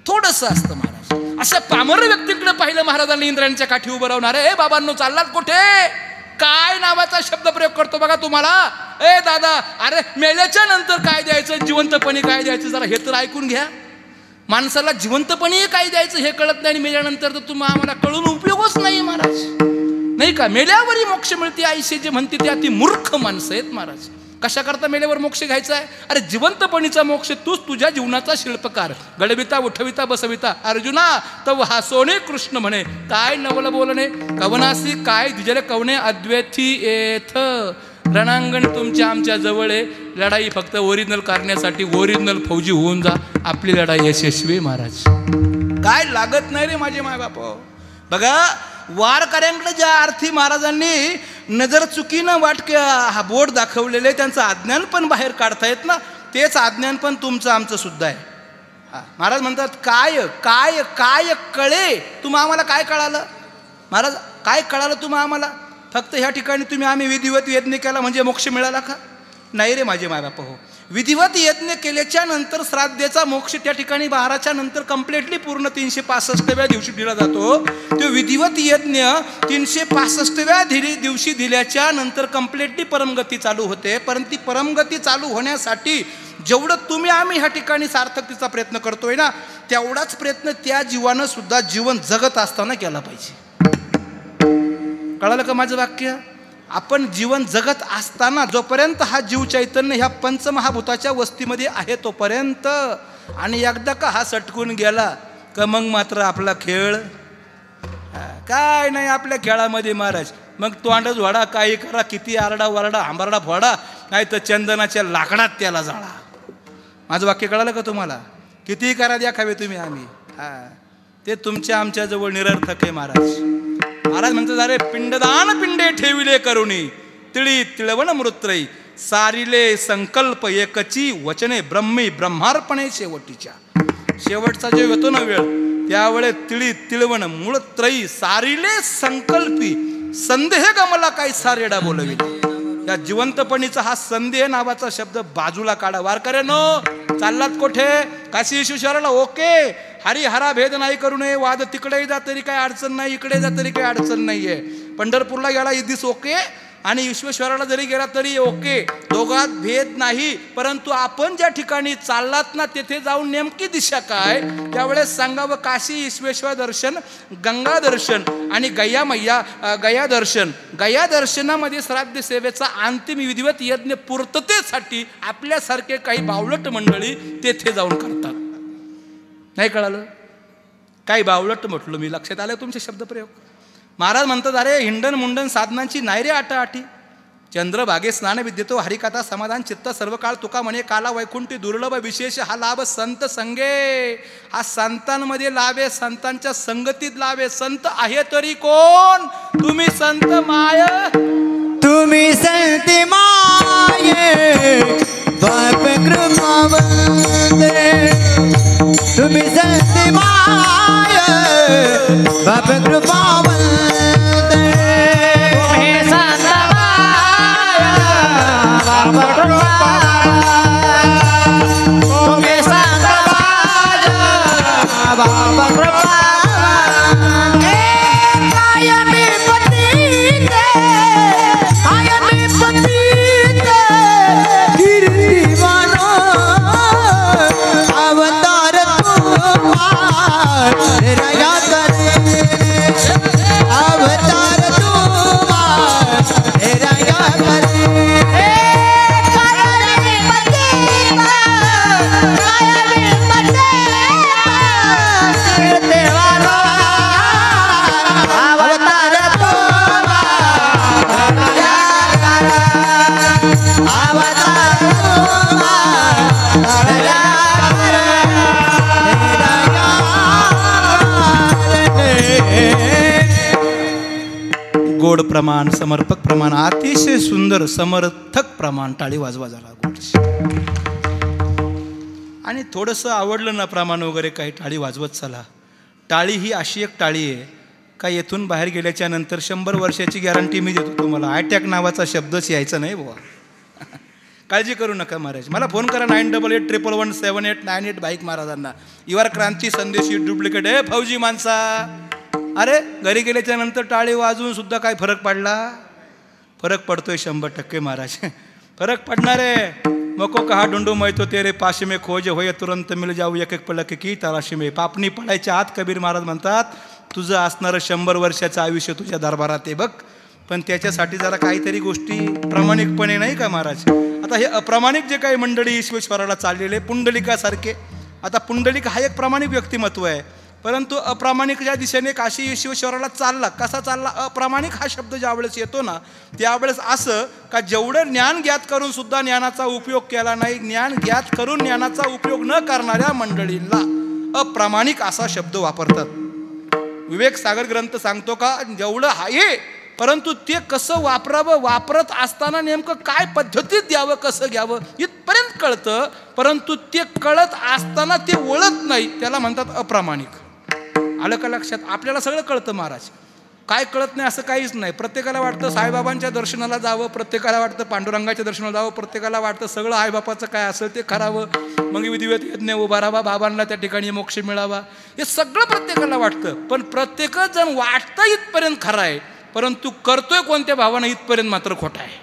Speaker 1: थोडस असतं महाराज. अशा पामर व्यक्तीकडे पाहिलं महाराजांनी इंद्रांच्या काठी उभं राहणार अरे बाबांनो चाललात कुठे? काय नावाचा शब्द प्रयोग करतो बघा तुम्हाला. ए दादा अरे मेल्याच्या नंतर काय द्यायचं? जिवंतपणी काय द्यायचं? जरा हे तर ऐकून घ्या. माणसाला जिवंतपणी काय द्यायचं हे कळत नाही आणि मेल्यानंतर तर तुम्हाला आम्हाला कळून उपयोगच नाही महाराज. नाही का? मेल्यावरही मोक्ष मिळते आयुष्य जे म्हणते ते अति मूर्ख माणसं आहेत महाराज. कशा करता मेल्यावर मोक्ष घ्यायचा आहे? अरे जिवंतपणीचा मोक्ष तूच तुझ्या जीवनाचा शिल्पकार. घडविता उठविता बसविता. अर्जुना तव हा सोने कृष्ण म्हणे. काय नवल बोलणे? कवनासी काय दिजले कवणे अद्वैथी येथ रणांगण तुमच्या आमच्या जवळ आहे. लढाई फक्त ओरिजिनल करण्यासाठी ओरिजिनल फौजी होऊन जा. आपली लढाई यशस्वी महाराज. काय लागत नाही रे माझे मायबाप हो. बघा वारकऱ्यांकडे ज्या अर्थी महाराजांनी नजर चुकीनं वाटक हा बोट दाखवलेले त्यांचं अज्ञान पण बाहेर काढतायत ना तेच अज्ञान पण तुमचं आमचं सुद्धा आहे. हा, महाराज म्हणतात काय काय काय कळे? तुम्हा आम्हाला काय कळालं? महाराज काय कळालं तुम्हा आम्हाला? फक्त ह्या ठिकाणी तुम्ही आम्ही विधिवत यज्ञ केला म्हणजे मोक्ष मिळाला का? नाही रे माझे मायबाप हो. विधिवत यज्ञ केल्याच्यानंतर श्राद्धेचा मोक्ष त्या ठिकाणी बाराच्या नंतर कम्प्लिटली पूर्ण तीनशे पासष्टव्या दिवशी दिला जातो. तो विधिवत यज्ञ तीनशे पासष्टव्या दिली दिवशी दिल्याच्या नंतर कम्प्लिटली परमगती चालू होते. परंतु ती परमगती चालू होण्यासाठी जेवढं तुम्ही आम्ही ह्या ठिकाणी सार्थकतेचा प्रयत्न करतोय ना तेवढाच प्रयत्न त्या जीवानं सुद्धा जीवन जगत असताना केला पाहिजे. कळालं का माझं वाक्य? आपण जीवन जगत असताना जोपर्यंत हा जीव चैतन्य ह्या पंचमहाभूताच्या वस्तीमध्ये आहे तोपर्यंत आणि एकदा का हा सटकून गेला का मग मात्र आपला खेळ? हा, काय नाही आपल्या खेळामध्ये महाराज. मग तोंड झोडा काही करा किती आरडा वरडा आंबारडा फोडा नाही तर चंदनाच्या लाकडात त्याला जाळा. माझं वाक्य कळालं का तुम्हाला? कितीही करा द्या खावे तुम्ही आम्ही. हां ते तुमच्या आमच्याजवळ निरर्थक आहे महाराज. महाराज म्हणतात अरे पिंडदान पिंडे ठेविले करुणी तिळी तिळवण मृत्रई सारिले संकल्प एकची वचने ब्रह्मी ब्रह्मार्पणे शेवटीच्या. शेवटचा जो येतो ना वेळ त्यावेळे तिळी तिळवण मूळ त्रयी सारिले संकल्पी संदेह गमला काही सारेडा बोलविला. या जिवंतपणीचा हा संदेह नावाचा शब्द बाजूला काढा. वारकऱ्यानो चाललात कोठे? काशी विश्वेश्वराला ओके. हरी हरा भेद नाही करू नये. वाद तिकडे जा तरी काय अडचण नाही. इकडे जा तरी काही अडचण नाहीये. पंढरपूरला गेला इदिस ओके. आणि विश्वेश्वराला जरी गेला तरी ओके दोघात भेद नाही. परंतु आपण ज्या ठिकाणी चाललात ना तेथे जाऊन नेमकी दिशा काय? त्यावेळेस सांगावं काशी विश्वेश्वर दर्शन गंगा दर्शन आणि गया मैया गया दर्शन. गया दर्शनामध्ये श्राद्ध सेवेचा अंतिम विधिवत यज्ञ पूर्ततेसाठी आपल्यासारखे काही बावलट मंडळी तेथे जाऊन करतात. नाही कळालं? काही बावलट म्हटलं मी. लक्षात आलं तुमचे शब्दप्रयोग महाराज म्हणतात अरे हिंडन मुंडन साधनांची नाही रे आटा आठी चंद्रभागे स्नान विद्यतो हरिकथा समाधान चित्त सर्व काळ तुका म्हणे काला वैकुंठी दुर्लभ विशेष हा लाभ संत संगे. हा संतांमध्ये लाभे संतांच्या संगतीत लाभे. संत आहे तरी कोण? तुम्ही संत माय.
Speaker 3: तुम्ही संत माय बाप कृपावंत तुम्ही संत माय बाप कृपावंत
Speaker 1: गोड प्रमाण समर्पक प्रमाण अतिशय सुंदर समर्थक प्रमाण टाळी वाजवा झाला आणि थोडंसं आवडलं ना प्रमाण वगैरे काही टाळी वाजवत चला. टाळी ही अशी एक टाळी आहे का येथून बाहेर गेल्याच्यानंतर शंभर वर्षाची गॅरंटी मी देतो तुम्हाला. आयटॅक नावाचा शब्दच यायचा नाही बुवा. काळजी करू नका महाराज. मला फोन करा nine double eight triple one seven eight nine eight bike महाराजांना. युआर क्रांती संदेशी डुप्लिकेट आहे फौजी माणसा! अरे घरी गेल्याच्यानंतर टाळी वाजवून सुद्धा काय फरक पडला? फरक पडतोय शंभर टक्के महाराज. फरक पडणार आहे. मको कहा डुंडू मैतो तेरे पाश में खोज होय तुरंत मिल जाऊ एक एक पलक की तराशी में. पापणी पडायच्या आत कबीर महाराज म्हणतात तुझं असणारं शंभर वर्षाचं आयुष्य तुझ्या दरबारात आहे बघ. पण त्याच्यासाठी जरा काहीतरी गोष्टी प्रामाणिकपणे नाही का महाराज? आता हे अप्रामाणिक जे काही मंडळी ईश्वेश्वराला चाललेले पुंडलिकासारखे आता पुंडलिक हा एक प्रामाणिक व्यक्तिमत्व आहे. परंतु अप्रामाणिक ज्या दिशेने काशी शिवशहराला चालला कसा चालला? अप्रामाणिक हा शब्द ज्यावेळेस येतो ना त्यावेळेस असं का जेवढं ज्ञान ज्ञात करून सुद्धा ज्ञानाचा उपयोग केला नाही ज्ञान ज्ञात करून ज्ञानाचा उपयोग न करणाऱ्या मंडळींना अप्रामाणिक असा शब्द वापरतात. विवेक सागर ग्रंथ सांगतो का जेवढं आहे परंतु ते कसं वापरावं वापरत असताना नेमकं काय पद्धतीत द्यावं कसं घ्यावं इथपर्यंत कळतं परंतु ते कळत असताना ते ओळत नाही त्याला म्हणतात अप्रामाणिक. आलं का लक्षात? आपल्याला सगळं कळतं महाराज. काय कळत नाही असं काहीच नाही. प्रत्येकाला वाटतं साईबाबांच्या दर्शनाला जावं प्रत्येकाला वाटतं पांडुरंगाच्या दर्शनाला जावं प्रत्येकाला वाटतं सगळं आईबापाचं काय असेल ते करावं. मग विधिवत यज्ञ उभारावा राहावा बाबांना त्या ठिकाणी मोक्ष मिळावा. हे सगळं प्रत्येकाला वाटतं. पण प्रत्येकच जण वाटतं इथपर्यंत खरं आहे. परंतु करतोय कोणत्या भावानं इथपर्यंत मात्र खोटा आहे.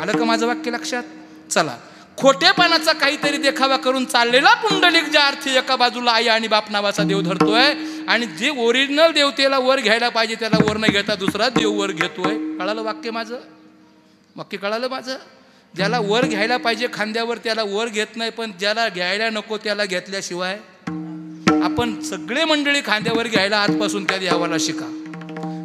Speaker 1: आलं का माझं वाक्य लक्षात? चला. खोटेपणाचा काहीतरी देखावा करून चाललेला पुंडलिक ज्या अर्थी एका बाजूला आई आणि बाप नावाचा देव धरतोय आणि जे ओरिजिनल देवतेला वर घ्यायला पाहिजे त्याला वर न घेता दुसरा देव वर घेतोय. कळालं वाक्य माझं? वाक्य कळालं माझं? ज्याला वर घ्यायला पाहिजे खांद्यावर त्याला वर घेत नाही पण ज्याला घ्यायला नको त्याला घेतल्याशिवाय आपण सगळे मंडळी खांद्यावर घ्यायला आजपासून त्या द्यावाला शिका.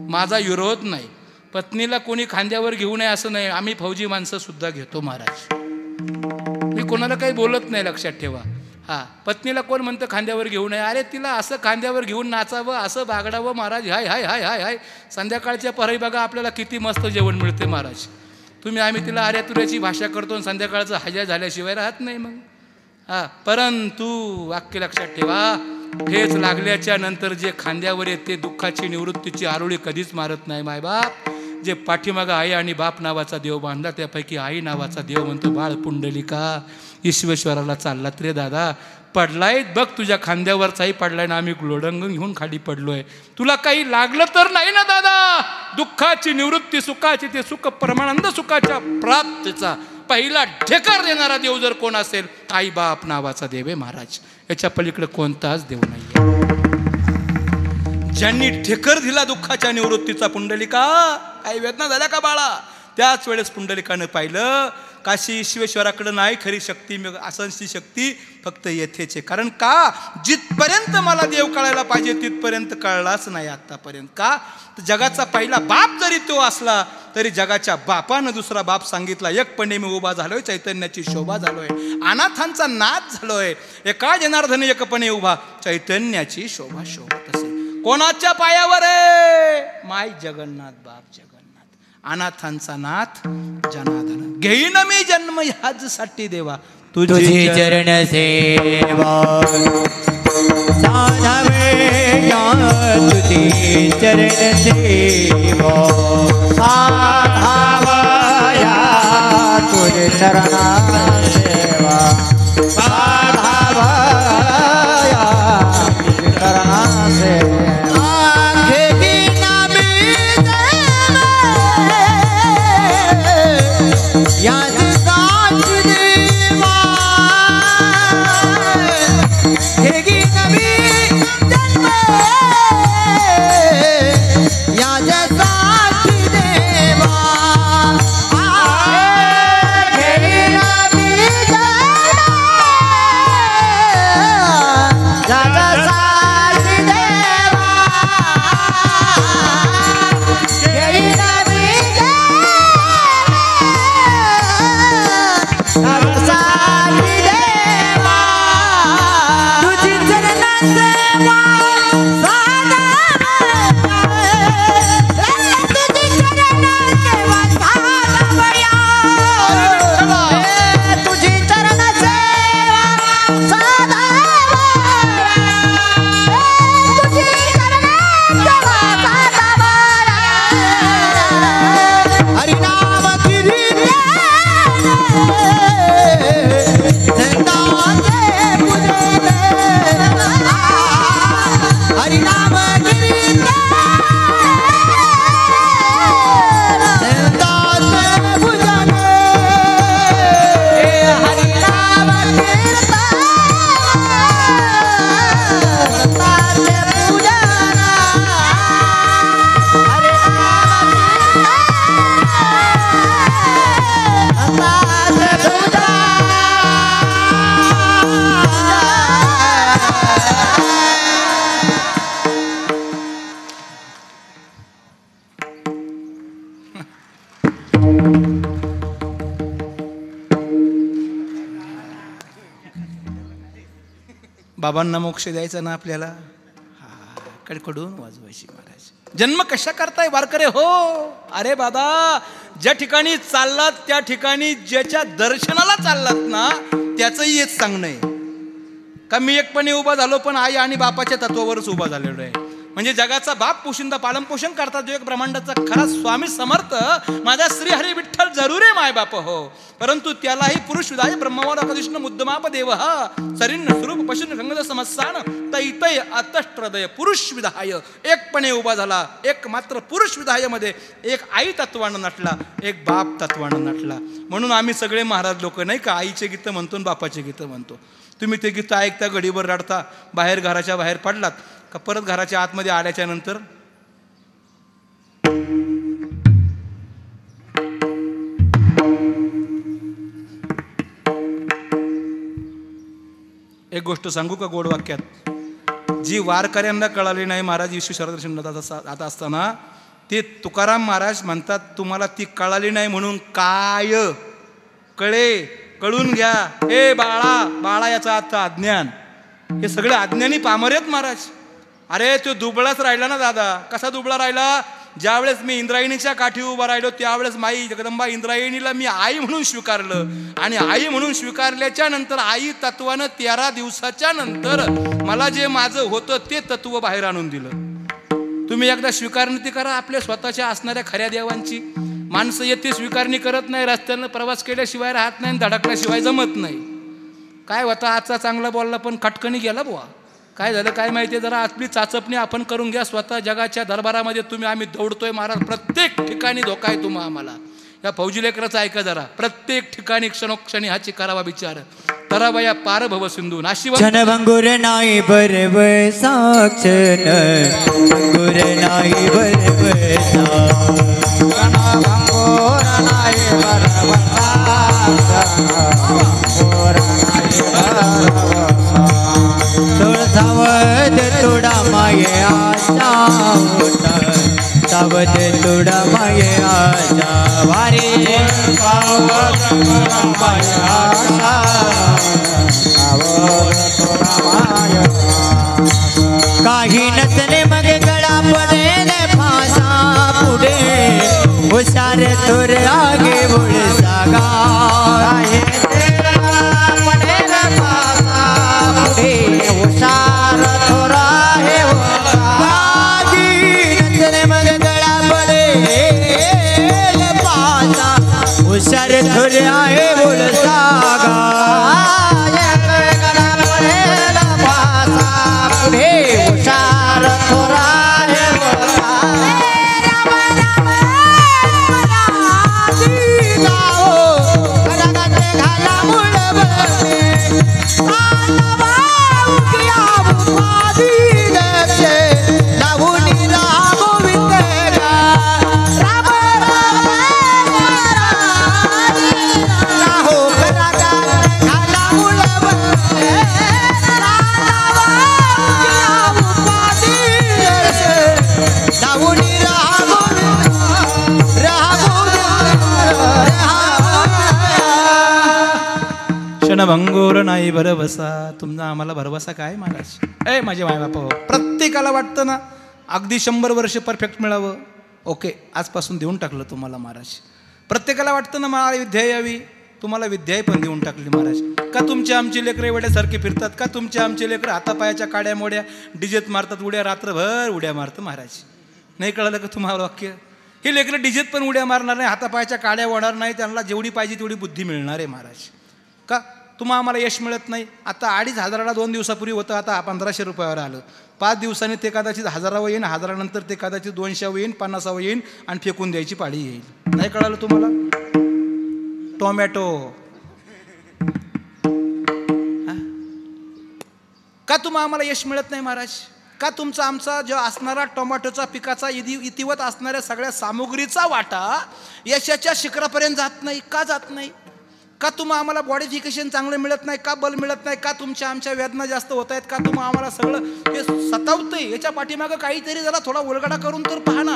Speaker 1: माझा विरोध नाही. पत्नीला कोणी खांद्यावर घेऊ नये असं नाही. आम्ही फौजी माणसंसुद्धा घेतो महाराज. मी कोणाला काही बोलत नाही लक्षात ठेवा. हा पत्नीला कोण म्हणतं खांद्यावर घेऊ नये अरे तिला असं खांद्यावर घेऊन नाचावं असं बागडावं महाराज हाय हाय हाय हाय हाय. संध्याकाळच्या परही बघा आपल्याला किती मस्त जेवण मिळते महाराज. तुम्ही आम्ही तिला आर्यातुऱ्याची भाषा करतो आणि संध्याकाळचं हजा झाल्याशिवाय राहत नाही मग. हा परंतु वाक्य लक्षात ठेवा. ठेच लागल्याच्या नंतर जे खांद्यावर येते दुःखाची निवृत्तीची आरोळी कधीच मारत नाही मायबाप. जे पाठीमागं आई आणि बाप नावाचा देव बांधला त्यापैकी आई नावाचा देव म्हणतो बाळ पुंडलिका ईश्वेश्वराला चाललात रे दादा पडलाय बघ तुझ्या खांद्यावरचाही पडलाय ना आम्ही लोडंगून घेऊन खाली पडलोय. तुला काही लागलं तर नाही ना दादा? दुःखाची निवृत्ती सुखाची ते सुख परमानंद सुखाच्या प्राप्तीचा पहिला ढेकार देणारा देव जर कोण असेल आई बाप नावाचा देव आहे महाराज. याच्या पलीकडे कोणताच देव नाही ज्यांनी ठेकर दिला दुःखाच्या निवृत्तीचा पुंडलिका काही वेदना झाल्या का बाळा? त्याच वेळेस पुंडलिकानं पाहिलं काशी ईश्वेश्वराकडे नाही खरी शक्ती मी असंची शक्ती फक्त येथेच आहे. कारण का? जिथपर्यंत मला देव कळायला पाहिजे तिथपर्यंत कळलाच नाही आत्तापर्यंत का? तर जगाचा पहिला बाप जरी तो असला तरी जगाच्या बापानं दुसरा बाप सांगितला एकपणे मी उभा झालोय चैतन्याची शोभा झालोय. अनाथांचा नाद झालोय. एका जनार्दने एकपणे उभा चैतन्याची शोभा शोभत असे. कोणाच्या पायावर आहे? माय जगन्नाथ बाप जगन्नाथ. अनाथांचा नाथ जनार्दन. घेईन मी जन्म ह्याच साठी देवा.
Speaker 3: तुझी चरण सेवा. तुझे चरण सेवा. तुझे चरण
Speaker 1: बाबांना मोक्ष द्यायचा ना आपल्याला? हा कडकडून वाजवायची महाराज जन्म कशा करताय वारकरे? हो. अरे बाबा ज्या ठिकाणी चाललात त्या ठिकाणी ज्याच्या दर्शनाला चाललात ना त्याचंही एक सांगणं आहे. का मी एकपणे उभा झालो पण आई आणि बापाच्या तत्वावरच उभा झालेलो आहे. म्हणजे जगाचा बाप पोशिंदा पालनपोषण करतात जो एक ब्रह्मांडाचा खरा स्वामी समर्थ माझा श्री हरी विठ्ठल जरूर आहे माय बाप हो. परंतु त्यालाही पुरुष विधाय ब्रह्मवाद कृष्ण मुद्दमाप देव हा सरिन्न स्वरूप पशुन संगत समस्सान तैतय अतष्ट्रदय पुरुष विधाय. एकपणे उभा झाला एक मात्र पुरुष विधायमध्ये एक आई तत्वानं नटला एक बाप तत्वानं नटला. म्हणून आम्ही सगळे महाराज लोक नाही का आईचे गीतं म्हणतो आणि बापाचे गीतं म्हणतो. तुम्ही ते गीतं ऐकता गडीवर रडता बाहेर घराच्या बाहेर पडलात का परत घराच्या आतमध्ये आल्याच्यानंतर एक गोष्ट सांगू का गोड वाक्यात? जी वारकऱ्यांना कळाली नाही महाराज विश्व शरदर्शन आता असताना ते तुकाराम महाराज म्हणतात तुम्हाला ती कळाली नाही म्हणून काय? कळे कळून घ्या. हे बाळा बाळा याचा अर्थ अज्ञान. हे सगळे अज्ञानी पामर आहेत महाराज. अरे तो दुबळाच राहिला ना दादा. कसा दुबळा राहिला? ज्यावेळेस मी इंद्रायणीच्या काठी उभा राहिलो त्यावेळेस माई जगदंबा इंद्रायणीला मी आई म्हणून स्वीकारलं. आणि आई म्हणून स्वीकारल्याच्या नंतर आई तत्वानं तेरा दिवसाच्या नंतर मला जे माझं होतं ते तत्व बाहेर आणून दिलं. तुम्ही एकदा स्वीकारणी करा आपल्या स्वतःच्या असणाऱ्या खऱ्या देवांची. माणसं येते स्वीकारणी करत नाही रस्त्यानं प्रवास केल्याशिवाय राहत नाही आणि धडकल्याशिवाय जमत नाही. काय होता आजचा चांगला बोलला पण खटकणी गेला बुवा. काय झालं काय माहिती? आहे जरा आपली चाचपणी आपण करून घ्या. स्वतः जगाच्या दरबारामध्ये तुम्ही आम्ही दौडतोय महाराज. प्रत्येक ठिकाणी धोका आहे तुम्हा आम्हाला. या फौजी लेकराचं ऐका जरा. प्रत्येक ठिकाणी क्षणोक्षणी हाची करावा विचार. तरावया पार भव सिंधू नाशिव
Speaker 3: भंगुर नाही बरव साक्ष भंगुर नाही बरव सावध तुडा माये आशा सावध तुडा माये आशा वारे सावध माये आशा काही नसले मग गळा पडेल फासा पुढे. हुशार तुर आगे बोल सागा ধরে
Speaker 1: पण भंगोर नाही भरवसा तुमचा आम्हाला भरवसा काय महाराज? ए माझे माय बाप हो, प्रत्येकाला वाटतं ना अगदी शंभर वर्ष परफेक्ट मिळावं. ओके आजपासून देऊन टाकलं तुम्हाला महाराज. प्रत्येकाला वाटतं ना मला विद्या यावी. तुम्हाला विद्याही पण देऊन टाकली महाराज. का तुमचे आमचे लेकरं एवढ्यासारखे फिरतात? का तुमचे आमचे लेकरं हातापायाच्या काड्या मोड्या डिजेत मारतात उड्या रात्रभर उड्या मारतं महाराज? नाही कळलं का तुम्हाला वाक्य? हे लेकरं डिजेत पण उड्या मारणार नाही हातापायाच्या काड्या होणार नाही त्यांना जेवढी पाहिजे तेवढी बुद्धी मिळणार आहे महाराज. का? तुम्हा आम्हाला यश मिळत नाही. आता अडीच हजाराला दोन दिवसापूर्वी होतं आता पंधराशे रुपयावर आलं. पाच दिवसांनी ते कदाचित हजारावं येईन हजारानंतर ते कदाचित दोनशेवं येईन पन्नासावं येईन आणि फेकून द्यायची पाळी येईल. नाही कळालं तुम्हाला? टोमॅटो. का तुम्हा आम्हाला यश मिळत नाही महाराज? का तुमचा आमचा जो असणारा टोमॅटोचा पिकाचा इति इतिवत असणाऱ्या सगळ्या सामुग्रीचा वाटा यशाच्या शिखरापर्यंत जात नाही? का जात नाही? का तुम्हा आम्हाला बॉडीफिकेशन चांगलं मिळत नाही? का बल मिळत नाही? का तुमच्या आमच्या वेदना जास्त होत आहेत? का तुम्हा आम्हाला सगळं हे सतावतंय? याच्या पाठीमागं काहीतरी जरा थोडा उलगडा करून तर पहा ना.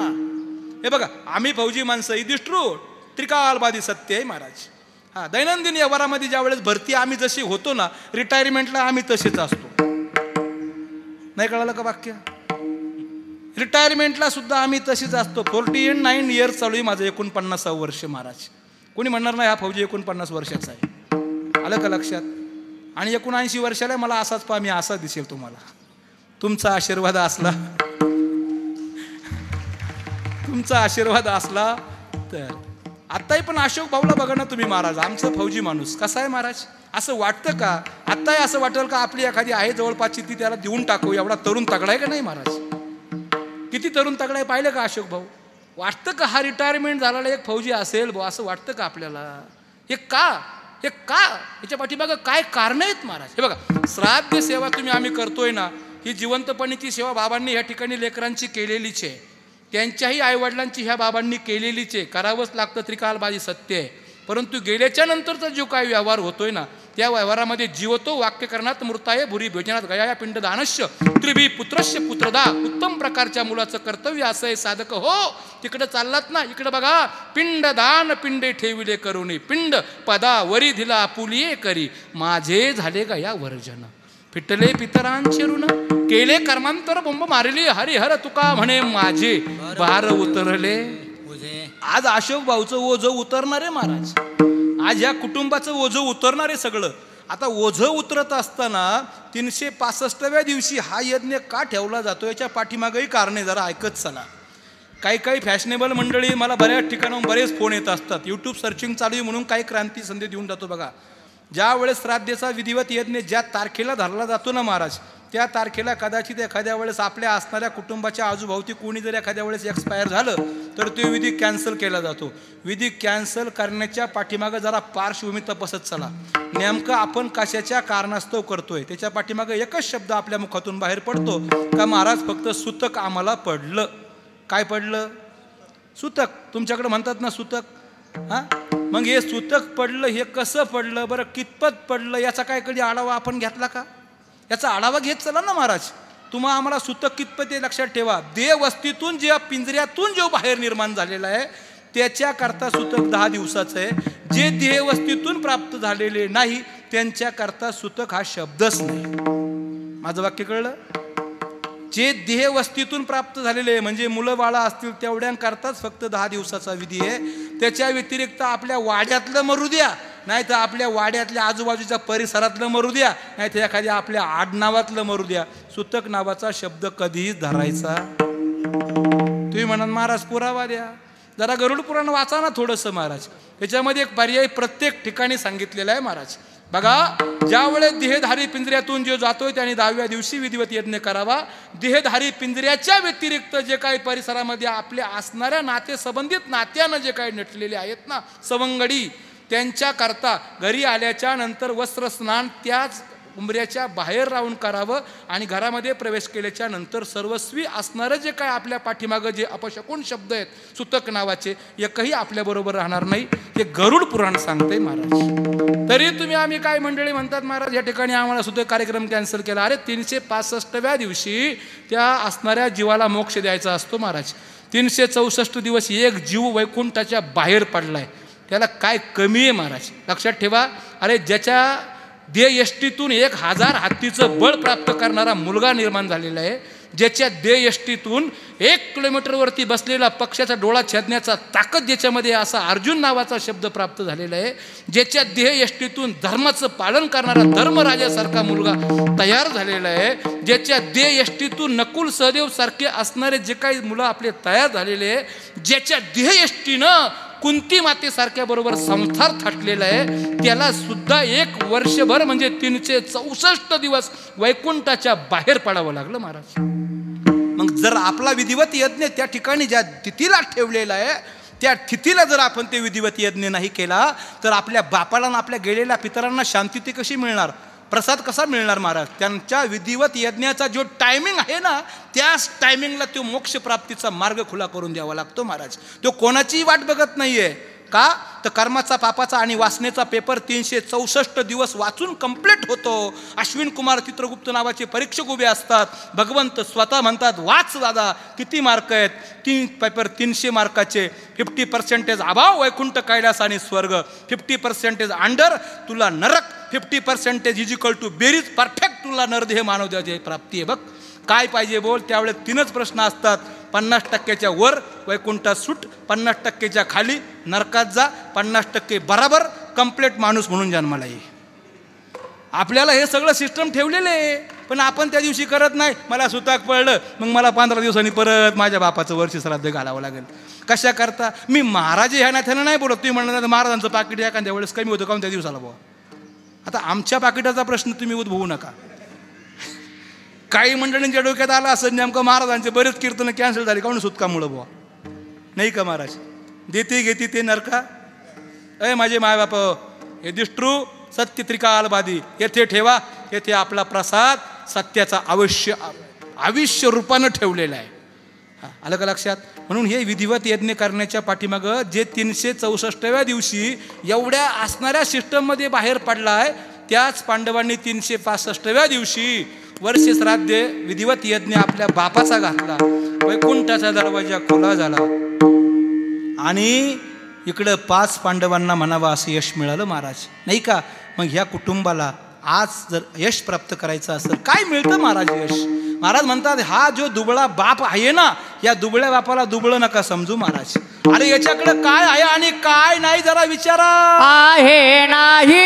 Speaker 1: हे बघा आम्ही फौजी माणसं इदिष्ट्रू त्रिकालबाधी सत्य आहे महाराज. हां दैनंदिन व्यवहारामध्ये ज्या वेळेस भरती आम्ही जशी होतो ना रिटायरमेंटला आम्ही तसेच असतो. नाही कळालं का वाक्य? रिटायरमेंटला सुद्धा आम्ही तशीच असतो. फोर्टी एट नाईन इयर्स चालू आहे माझं एकोणपन्नासावं वर्ष महाराज. कोणी म्हणणार नाही हा फौजी एकोणपन्नास वर्षाचा आहे. आलं का लक्षात? आणि एकोणऐंशी वर्षाला मला असाच पहा मी असा दिसेल तुम्हाला. तुमचा आशीर्वाद असला तुमचा आशीर्वाद असला तर. आत्ताही पण अशोक भाऊला बघा ना तुम्ही महाराज. आमचं फौजी माणूस. कसा आहे महाराज? असं वाटतं का? आत्ताही असं वाटेल का आपली एखादी आहे जवळपासची ती त्याला देऊन टाकू? एवढा तरुण तगडा आहे का नाही महाराज? किती तरुण तगडा आहे पाहिलं का अशोक भाऊ? वाटतं का हा रिटायरमेंट झालेला एक फौजी असेल बो असं वाटतं का आपल्याला? हे का? हे का? याच्या पाठीमागं काय कारण आहेत महाराज? हे बघा श्राद्ध सेवा तुम्ही आम्ही करतोय ना ही जिवंतपणीची सेवा बाबांनी या ठिकाणी लेकरांची केलेलीच आहे. त्यांच्याही आईवडिलांची ह्या बाबांनी केलेलीच आहे. करावंच लागतं त्रिकालबाजी सत्य आहे. परंतु गेल्याच्या नंतरचा जो काही व्यवहार होतोय ना त्या व्यवहारामध्ये जीवतो वाक्यकरणात मृताय भुरी भोजनात गया पिंड दानश्य त्रिभी पुत्रश्य पुत्रदा उत्तम प्रकारच्या मुलाचं कर्तव्य असं आहे साधक हो तिकडे चाललात ना इकडे बघा पिंड दान पिंडे ठेविले करुणी पिंड पदा वरी दिला पुलिये करी माझे झाले गया वर्जन. फिटले पितरांचे ऋण केले कर्मांतर बोंब मारली हरिहर तुका म्हणे माझे बार उतरले. आज अशोक भाऊचं ओझं उतरणार आहे महाराज. आज या कुटुंबाचं ओझं उतरणार आहे सगळं. आता ओझं उतरत असताना तीनशे पासष्टव्या दिवशी हा यज्ञ का ठेवला जातो याच्या पाठीमागही कारणे जरा ऐकत चला. काही काही फॅशनेबल मंडळी मला बऱ्याच ठिकाणाहून बरेच फोन येत असतात. यूट्यूब सर्चिंग चालू आहे म्हणून काही क्रांती संधी देऊन जातो बघा. ज्या वेळेस श्राद्धेचा विधिवत यज्ञ ज्या तारखेला धरला जातो ना महाराज त्या तारखेला कदाचित एखाद्या वेळेस आपल्या असणाऱ्या कुटुंबाच्या आजूभोवती कोणी जर एखाद्या वेळेस एक्सपायर झालं तर तो विधी कॅन्सल केला जातो. विधी कॅन्सल करण्याच्या पाठीमागं जरा पार्श्वभूमी तपासत चला. नेमकं आपण कशाच्या कारणास्तव करतोय? त्याच्या पाठीमागं एकच शब्द आपल्या मुखातून बाहेर पडतो का महाराज फक्त सुतक आम्हाला पडलं? काय पडलं? सुतक. तुमच्याकडे म्हणतात ना सुतक. हां? मग हे सुतक पडलं हे कसं पडलं? बरं कितपत पडलं? याचा काय कधी आढावा आपण घेतला का? याचा आढावा घेत चला ना महाराज. तुम्हा आम्हाला सुतक कितपत लक्षात ठेवा. देहवस्तीतून जेव्हा पिंजऱ्यातून जो बाहेर निर्माण झालेला आहे त्याच्याकरता सुतक दहा दिवसाचं आहे. जे देहवस्तीतून प्राप्त झालेले नाही त्यांच्याकरता सुतक हा शब्दच नाही. माझं वाक्य कळलं? जे देहवस्तीतून प्राप्त झालेले आहे, म्हणजे मुलं बाळा असतील तेवढ्यांकरताच फक्त दहा दिवसाचा विधी आहे. त्याच्या व्यतिरिक्त आपल्या वाड्यातलं मरू द्या. नाही तर आपल्या वाड्यातल्या आजूबाजूच्या परिसरातलं मरू द्या नाही तर एखाद्या आपल्या आडनावातलं मरू द्या. सुतक नावाचा शब्द कधीच धरायचा. तुम्ही म्हणाल महाराज पुरावा द्या. जरा गरुड पुराण वाचा ना थोडंसं महाराज. त्याच्यामध्ये एक पर्याय प्रत्येक ठिकाणी सांगितलेला आहे महाराज. बघा ज्यावेळेस देहधारी पिंजऱ्यातून जो जातोय त्याने दहाव्या दिवशी विधिवत यज्ञ करावा. देहधारी पिंजऱ्याच्या व्यतिरिक्त जे काही परिसरामध्ये आपल्या असणाऱ्या नाते संबंधित नात्यानं जे काही नटलेले आहेत ना सवंगडी त्यांच्याकरता घरी आल्याच्यानंतर वस्त्रस्नान त्याच उंबऱ्याच्या बाहेर राहून करावं आणि घरामध्ये प्रवेश केल्याच्यानंतर सर्वस्वी असणारं जे काय आपल्या पाठीमागं जे अपशकून शब्द आहेत सुतक नावाचे एकही आपल्याबरोबर राहणार नाही हे गरुड पुराण सांगते महाराज. तरी तुम्ही आम्ही काय मंडळी म्हणतात महाराज या ठिकाणी आम्हाला सुद्धा कार्यक्रम कॅन्सल केला. अरे तीनशे पासष्टव्या दिवशी त्या असणाऱ्या जीवाला मोक्ष द्यायचा असतो महाराज. तीनशे चौसष्ट दिवस एक जीव वैकुंठाच्या बाहेर पडलाय. त्याला काय कमी आहे महाराज? लक्षात ठेवा. अरे ज्याच्या
Speaker 4: देयष्टीतून एक हजार हत्तीचं बळ प्राप्त करणारा मुलगा निर्माण झालेला आहे ज्याच्या देयष्टीतून एक किलोमीटरवरती बसलेला पक्षाचा डोळा छेदण्याचा ताकद ज्याच्यामध्ये असा अर्जुन नावाचा शब्द प्राप्त झालेला आहे ज्याच्या देहयष्टीतून धर्माचं पालन करणारा धर्मराजासारखा मुलगा तयार झालेला आहे ज्याच्या देहयष्टीतून नकुल सहदेव सारखे असणारे जे काही मुलं आपले तयार झालेले आहे ज्याच्या देहयष्टीनं कुंती मातेसारख्या बरोबर संसार थाटलेला आहे. त्याला सुद्धा एक वर्षभर म्हणजे तीनशे चौसष्ट दिवस वैकुंठाच्या बाहेर पडावं लागलं महाराज.
Speaker 1: मग जर आपला विधिवत यज्ञ त्या ठिकाणी ज्या तिथीला ठेवलेला आहे त्या तिथीला जर आपण ते विधिवत यज्ञ नाही केला तर आपल्या बापाला आणि आपल्या गेलेल्या पितरांना शांती ती कशी मिळणार? प्रसाद कसा मिळणार महाराज? त्यांच्या विधिवत यज्ञाचा जो टायमिंग आहे ना त्याच टायमिंगला तो मोक्षप्राप्तीचा मार्ग खुला करून द्यावा लागतो महाराज. तो कोणाचीही वाट बघत नाही आहे का? तर कर्माचा पापाचा आणि वासनेचा पेपर तीनशे चौसष्ट दिवस वाचून कंप्लीट होतो. अश्विन कुमार चित्रगुप्त नावाचे परीक्षक उभे असतात. भगवंत स्वतः म्हणतात वाच दादा किती मार्क आहेत? तीन पेपर तीनशे मार्काचे फिफ्टी पर्सेंटेज अभाव वैकुंठ कैलास आणि स्वर्ग. फिफ्टी पर्सेंटेज अंडर तुला नरक. Fifty percentage is equal to बेरीज परफेक्ट तुला नरदेह मानव द्यायची प्राप्ती आहे. बघ काय पाहिजे बोल? त्यावेळेस तीनच प्रश्न असतात. पन्नास टक्क्याच्या वर वैकुंठात सूट पन्नास टक्केच्या खाली नरकात जा पन्नास टक्के बराबर कम्प्लेट माणूस म्हणून जन्माला ये. आपल्याला हे सगळं सिस्टम ठेवलेलं आहे पण आपण त्या दिवशी करत नाही. मला सुताक पडलं मग मला पंधरा दिवसांनी परत माझ्या बापाचं वर्ष श्राद्ध घालावं लागेल. कशा करता? मी महाराज ह्या नात्यानं नाही बोलत. तुम्ही म्हणणार महाराजांचं पाकिट एखाद्या वेळेस कमी होतं काऊन त्या दिवसाला बुवा? आता आमच्या पाकिटाचा प्रश्न तुम्ही उद्भवू नका. काही मंडळींच्या डोक्यात आलं असं नेमकं महाराजांचे बरेच कीर्तन कॅन्सल झाले. काऊन सुतकामुळं बुवा? नाही का महाराज? देते घेते ते नरका. अय माझे मायबाप हे दिष्ट्रू सत्य त्रिकालबादी येथे ठेवा. येथे आपला प्रसाद सत्याचा अवश्य आयुष्य रूपानं ठेवलेला आहे. हा, आलं का लक्षात? म्हणून हे विधिवत यज्ञ करण्याच्या पाठीमागं जे तीनशे चौसष्टव्या दिवशी एवढ्या असणाऱ्या सिस्टममध्ये बाहेर पडला आहे त्याच पांडवांनी तीनशे पासष्टव्या दिवशी वर्ष श्राद्ध विधिवत यज्ञ आपल्या बापाचा घातला. वैकुंठाचा दरवाजा खुला झाला. आणि इकडं पाच पांडवांना म्हणावं असं यश मिळालं महाराज. नाही का? मग ह्या कुटुंबाला आज जर यश प्राप्त करायचं असेल काय मिळतं महाराज यश? महाराज म्हणतात हा जो दुबळा बाप आहे ना या दुबळ्या बापाला दुबळं नका समजू महाराज. अरे याच्याकडे काय आहे आणि काय नाही जरा विचारा.
Speaker 2: आहे नाही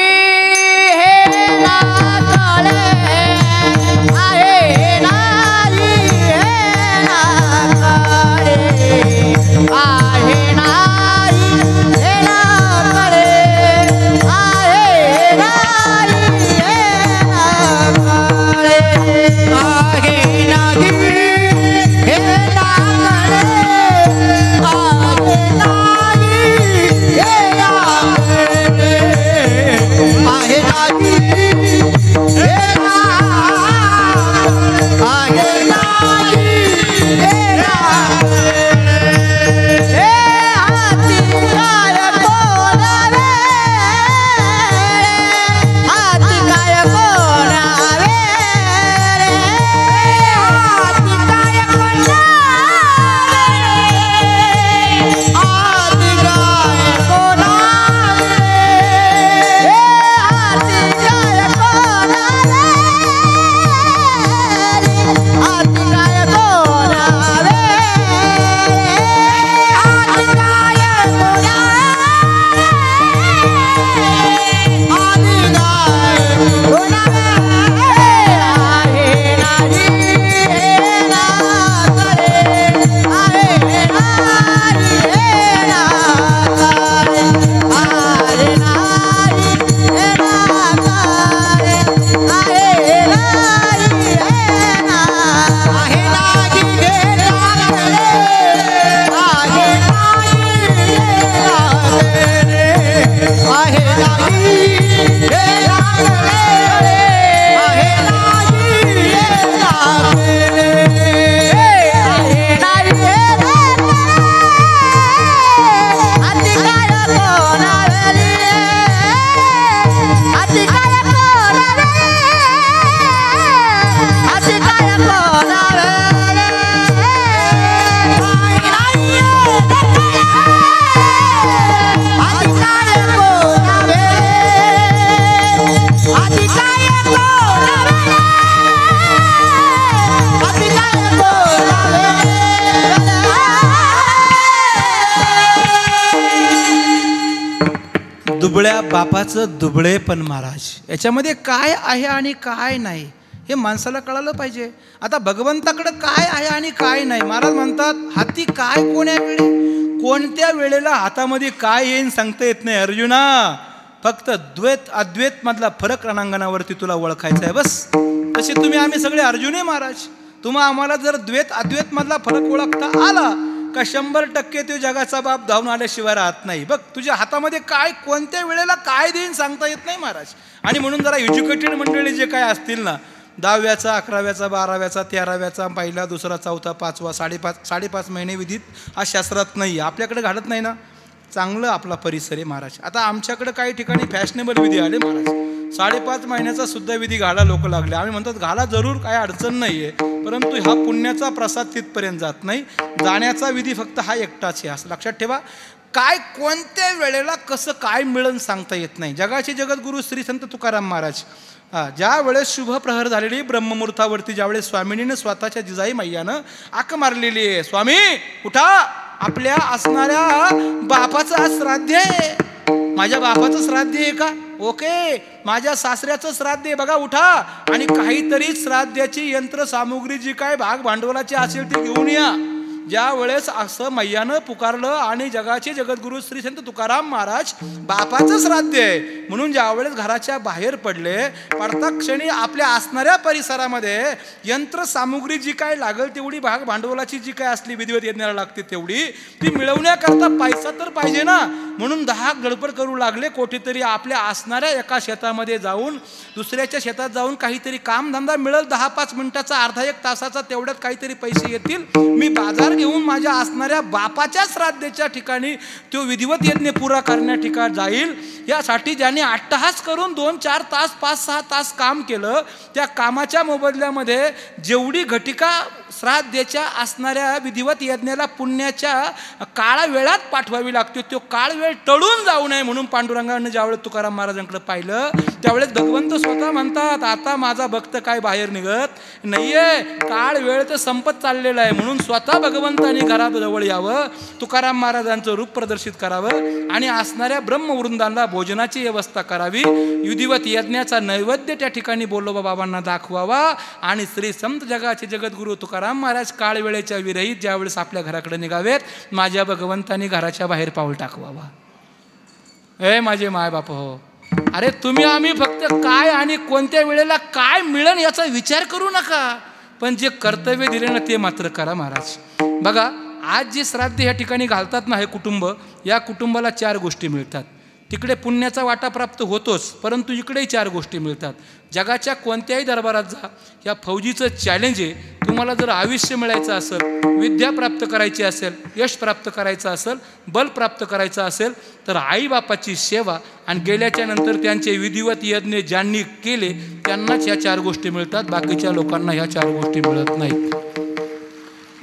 Speaker 1: पण महाराज याच्यामध्ये काय आहे आणि काय नाही हे माणसाला कळालं पाहिजे. आता भगवंताकडं काय आहे आणि काय नाही? महाराज म्हणतात हाती काय कोण्या वेळी? कोणत्या वेळेला हातामध्ये काय येईन सांगता येत नाही अर्जुना. फक्त द्वैत अद्वैत मधला फरक रणांगणावरती तुला ओळखायचा आहे बस. तसे तुम्ही आम्ही सगळे अर्जुन महाराज. तुम्हा आम्हाला जर द्वैत अद्वैत मधला फरक ओळखता आला का शंभर टक्के तो जगाचा बाप धावून आल्याशिवाय राहत नाही? बघ तुझ्या हातामध्ये काय कोणत्या वेळेला काय देईन सांगता येत नाही महाराज. आणि म्हणून जरा एज्युकेटेड मंडळी जे काय असतील ना दहाव्याचा अकराव्याचा बाराव्याचा तेराव्याचा पहिला दुसरा चौथा पाचवा साडेपाच साडेपाच महिने विधीत हा शास्त्रात नाही आपल्याकडे घडत नाही ना? चांगलं आपला परिसर आहे महाराज. आता आमच्याकडे काही ठिकाणी फॅशनेबल विधी आले महाराज. साडेपाच महिन्याचा सुद्धा विधी घाला लोक लागले. आम्ही म्हणतात घाला जरूर काय अडचण नाही आहे परंतु हा पुण्याचा प्रसाद तिथपर्यंत जात नाही. जाण्याचा विधी फक्त हा एकटाच आहे. असं लक्षात ठेवा. काय कोणत्या वेळेला कसं काय मिळन सांगता येत नाही. जगाचे जगद्गुरू श्री संत तुकाराम महाराज. ज्या वेळेस शुभ प्रहर झालेली ब्रह्ममुहूर्तावरती ज्यावेळेस स्वामिनीनं स्वतःच्या जिजाई मैयानं आक मारलेली आहे स्वामी उठा. आपल्या असणाऱ्या बापाचं आज श्राद्ध आहे. माझ्या बापाचं श्राद्ध आहे का? ओके माझ्या सासऱ्याचं श्राद्ध आहे बघा उठा. आणि काहीतरी श्राद्धाची यंत्रसामुग्री जी काय भाग भांडवलाची असेल ती घेऊन या. ज्या वेळेस असं मैयानं पुकारलं आणि जगाचे जगद्गुरु श्री संत तुकाराम महाराज बापाचं श्राद्ध आहे म्हणून ज्या वेळेस घराच्या बाहेर पडले पडता क्षणी आपल्या असणाऱ्या परिसरामध्ये यंत्रसामुग्री जी काय लागेल तेवढी भाग भांडवलाची जी काय असली विधिवत यज्ञाला लागते तेवढी ती मिळवण्याकरता पैसा तर पाहिजे ना. म्हणून दहा गडबड करू लागले कोठेतरी आपल्या असणाऱ्या एका शेतामध्ये जाऊन दुसऱ्याच्या शेतात जाऊन काहीतरी कामधंदा मिळेल दहा पाच मिनिटाचा अर्धा एक तासाचा तेवढ्यात काहीतरी पैसे येतील. मी बाजार घेऊन माझ्या असणाऱ्या बापाच्या श्राद्धेच्या ठिकाणी तो विधिवत यज्ञ पुरा करण्या ठिकाण जाईल. यासाठी ज्यांनी अट्टहास करून दोन चार तास पाच सहा तास काम केलं त्या कामाच्या मोबदल्यामध्ये जेवढी घटिका श्राद्धेच्या असणाऱ्या विधिवत यज्ञाला पुण्याच्या काळा वेळात पाठवावी लागते. तो काळ वेळ टळून जाऊ नये म्हणून पांडुरंगानं ज्यावेळेस तुकाराम महाराजांकडे पाहिलं त्यावेळेस भगवंत स्वतः म्हणतात आता माझा भक्त काय बाहेर निघत नाहीये. काळ वेळ तर संपत चाललेला आहे. म्हणून स्वतः भगवंतानी घराजवळ यावं तुकाराम महाराजांचं रूप प्रदर्शित करावं आणि असणाऱ्या ब्रह्मवृंदांना भोजनाची व्यवस्था करावी. विधिवत यज्ञाचा नैवेद्य त्या ठिकाणी बोलोबा बाबांना दाखवावा आणि श्री संत जगाचे जगद्गुरु तुकाराम महाराज काळ वेळेच्या विरहित ज्यावेळेस आपल्या घराकडे निघावेत माझ्या भगवंतांनी घराच्या बाहेर पाऊल टाकवावा. ए माझे माय बाप हो. अरे तुम्ही आम्ही फक्त काय आणि कोणत्या वेळेला काय मिळेल याचा विचार करू नका. पण जे कर्तव्य दिले ना ते मात्र करा महाराज. बघा आज जे श्राद्ध या ठिकाणी घालतात ना हे कुटुंब या कुटुंबाला चार गोष्टी मिळतात. तिकडे पुण्याचा वाटा प्राप्त होतोच परंतु इकडेही चार गोष्टी मिळतात. जगाच्या कोणत्याही दरबारात जा या फौजीचं चॅलेंज आहे तुम्हाला जर आयुष्य मिळायचं असेल विद्या प्राप्त करायची असेल यश प्राप्त करायचं असेल बल प्राप्त करायचं असेल तर आईबापाची सेवा आणि गेल्याच्यानंतर त्यांचे विधिवत यज्ञ ज्यांनी केले त्यांनाच ह्या चार गोष्टी मिळतात. बाकीच्या लोकांना ह्या चार गोष्टी मिळत नाहीत.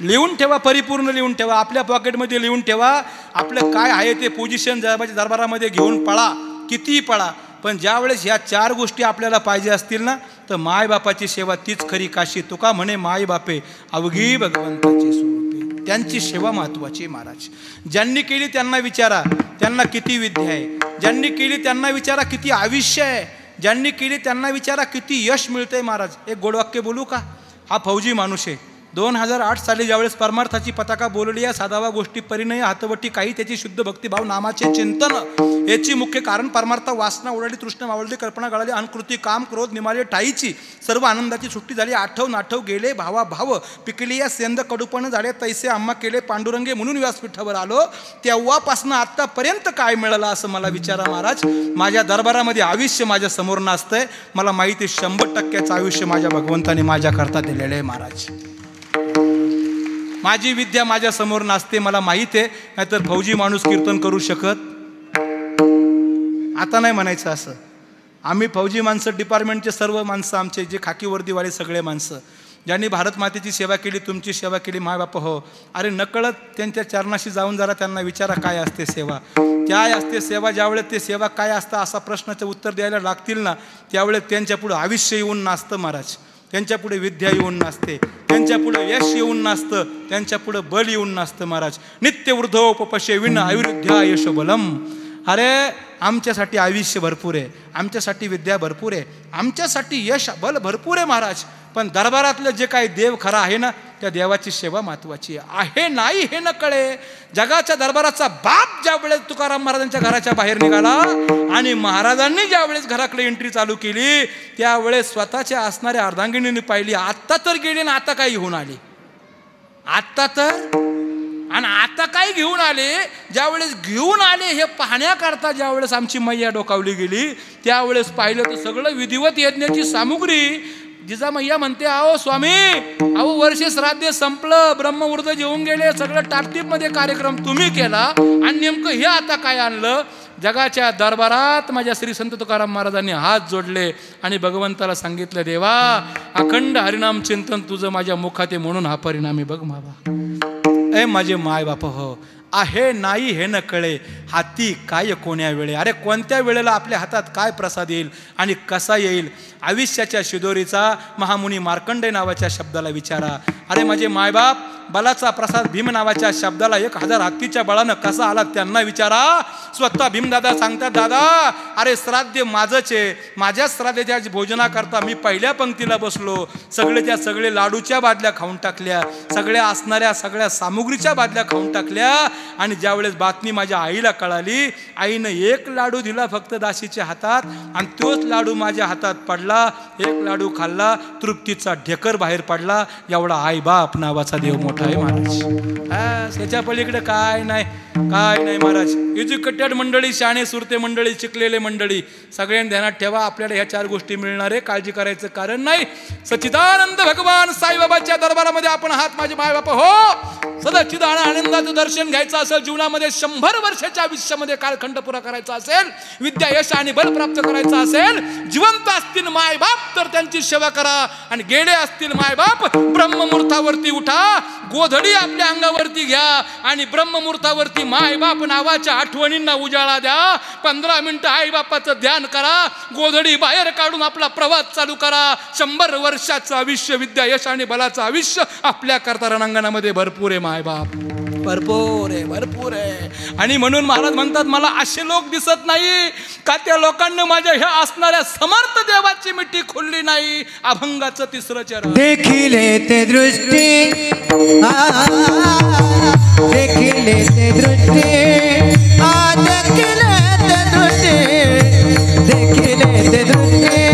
Speaker 1: लिहून ठेवा परिपूर्ण लिहून ठेवा. आपल्या पॉकेटमध्ये लिहून ठेवा. आपलं काय आहे ते पोझिशन दरबारामध्ये घेऊन पळा. कितीही पळा. पण ज्यावेळेस ह्या चार गोष्टी आपल्याला पाहिजे असतील ना तर मायबापाची सेवा तीच खरी काशी तुका म्हणे मायबापे अवघी भगवंताची स्वरूपे. त्यांची सेवा महत्वाची आहे महाराज. ज्यांनी केली त्यांना विचारा त्यांना किती विद्या आहे. ज्यांनी केली त्यांना विचारा किती आयुष्य आहे. ज्यांनी केली त्यांना विचारा किती यश मिळतंय महाराज. एक गोडवाक्य बोलू का? हा फौजी माणूस आहे. दोन हजार आठ साली ज्यावेळेस परमार्थाची पताका बोलली या साधावा गोष्टी परिणय हातवटी काही त्याची शुद्ध भक्तिभाव नामाचे चिंतन याची मुख्य कारण परमार्थ वासना ओढाली तृष्ण मावळली कल्पना गळाली अनकृती काम क्रोध निमाले ठाईची सर्व आनंदाची सुट्टी झाली आठव नाठव गेले भावा भाव पिकली या सेंद कडूपण झाले तैसे आम्हा केले पांडुरंगे म्हणून व्यासपीठावर आलो तेव्हापासनं आत्तापर्यंत काय मिळालं असं मला विचारा महाराज. माझ्या दरबारामध्ये आयुष्य माझ्यासमोर नाचतंय मला माहिती आहे शंभर टक्क्याचं आयुष्य माझ्या भगवंताने माझ्याकरता दिलेलं आहे महाराज. माझी विद्या माझ्यासमोर नाचते मला माहीत आहे नाहीतर फौजी माणूस कीर्तन करू शकत. आता नाही म्हणायचं असं. आम्ही फौजी माणसं डिपार्टमेंटचे सर्व माणसं आमचे जे खाकी वर्दीवाले सगळे माणसं ज्यांनी भारत मातेची सेवा केली तुमची सेवा केली मायबाप हो. अरे नकळत त्यांच्या चरणाशी जाऊन जरा त्यांना विचारा काय असते सेवा. काय असते सेवा ज्यावेळेस ते सेवा काय असतं असा प्रश्नाचं उत्तर द्यायला लागतील ना त्यावेळेस त्यांच्या पुढं आयुष्य येऊन नाचतं महाराज. त्यांच्या पुढे विद्या येऊन नाचते त्यांच्यापुढे यश येऊन नाचतं त्यांच्यापुढे बल येऊन नाचतं महाराज. नित्य वृद्धोपशे विण आयुर्ध्या यश बलम अरे आमच्यासाठी आयुष्य भरपूर आहे आमच्यासाठी विद्या भरपूर आहे आमच्यासाठी यश बल भरपूर आहे महाराज. पण दरबारातलं जे काही देव खरा आहे ना त्या देवाची सेवा महत्वाची आहे. नाही हे न कळे. जगाच्या दरबाराचा बाप ज्या वेळेस तुकाराम महाराजांच्या घराच्या बाहेर निघाला आणि महाराजांनी ज्या वेळेस घराकडे एंट्री चालू केली त्यावेळेस स्वतःच्या असणाऱ्या अर्धांगिणीने पाहिली आत्ता तर गेली ना आता काही घेऊन आली? आत्ता तर? आणि आता काय घेऊन आले? ज्यावेळेस घेऊन आले हे पाहण्याकरता ज्यावेळेस आमची मैया डोकावली गेली त्यावेळेस पाहिलं तर सगळं विधिवत यज्ञाची सामुग्री जिजामय्या म्हणते अहो स्वामी अहो वर्ष श्राद्ध संपलं ब्रह्मवृद्ध जेवून गेले सगळं टापटीपमध्ये कार्यक्रम तुम्ही केला आणि नेमकं हे आता काय आणलं? जगाच्या दरबारात माझ्या श्री संत तुकाराम महाराजांनी हात जोडले आणि भगवंताला सांगितलं देवा अखंड हरिनाम चिंतन तुझं माझ्या मुखाते म्हणून हा परिणामी बघ मावा. ए माझे माय बाप हो. आहे नाही हे न कळे हाती काय कोण्या वेळे? अरे कोणत्या वेळेला आपल्या हातात काय प्रसाद येईल आणि कसा येईल? आयुष्याच्या शिदोरीचा महामुनी मार्कंडे नावाच्या शब्दाला विचारा. अरे माझे मायबाप बलाचा प्रसाद भीम नावाच्या शब्दाला एक हजार हत्तीच्या बळानं कसा आला त्यांना विचारा. स्वतः भीमदादा सांगतात दादा अरे श्राद्ध माझंच आहे. माझ्या श्राद्धेच्या भोजनाकरता मी पहिल्या पंक्तीला बसलो. सगळे त्या सगळे लाडूच्या बादल्या खाऊन टाकल्या. सगळ्या असणाऱ्या सगळ्या सामुग्रीच्या बादल्या खाऊन टाकल्या. आणि ज्यावेळेस बातमी माझ्या आईला कळाली आईनं एक लाडू दिला फक्त दाशीच्या हातात आणि तोच लाडू माझ्या हातात पडला एक लाडू खाल्ला तृप्तीचा ढेकर बाहेर पडला एवढा आई बाप नावाचा देव मोठा आहे महाराज. त्याच्या पलीकडे काय नाही काय नाही महाराज. एज्युकेटेड मंडळी शाणे सुरते मंडळी शिकलेले मंडळी सगळ्यांनी ध्यानात ठेवा आपल्याला ह्या चार गोष्टी मिळणार आहे काळजी करायचं कारण नाही. सचिदानंद भगवान साईबाबाच्या दरबारामध्ये आपण हात माझे माय बाप हो सदाचिदान आनंदाचं दर्शन घ्यायचं असेल जीवनामध्ये शंभर वर्षाच्या आयुष्यामध्ये कालखंड पुरा करायचा असेल विद्या यश आणि बल प्राप्त करायचा असेल जिवंत असतील मायबाप तर त्यांची सेवा करा. आणि गेले असतील मायबाप ब्रह्ममुहूर्तावरती उठा गोधडी आपल्या अंगावरती घ्या आणि ब्रह्ममुहूर्तावरती मायबाप नावाच्या आठवणींना उजाळा द्या. पंधरा मिनिटं आईबापाचं ध्यान करा गोधडी बाहेर काढून आपला प्रवास चालू करा. शंभर वर्षाचं आयुष्य विद्या यश आणि बलाचं आयुष्य आपल्या करता रणांगणामध्ये भरपूर आहे मायबाप. भरपूर आहे भरपूर आहे. आणि म्हणून महाराज म्हणतात मला असे लोक दिसत नाही का त्या लोकांना माझ्या ह्या असणाऱ्या समर्थ देवाची मिठी खुलली नाही? अभंगाचं तिसरं चरण.
Speaker 2: देखील ते दृष्टी. देखील ते दृष्टी. देखील ते दृष्टी. देखिले ते दृष्टी.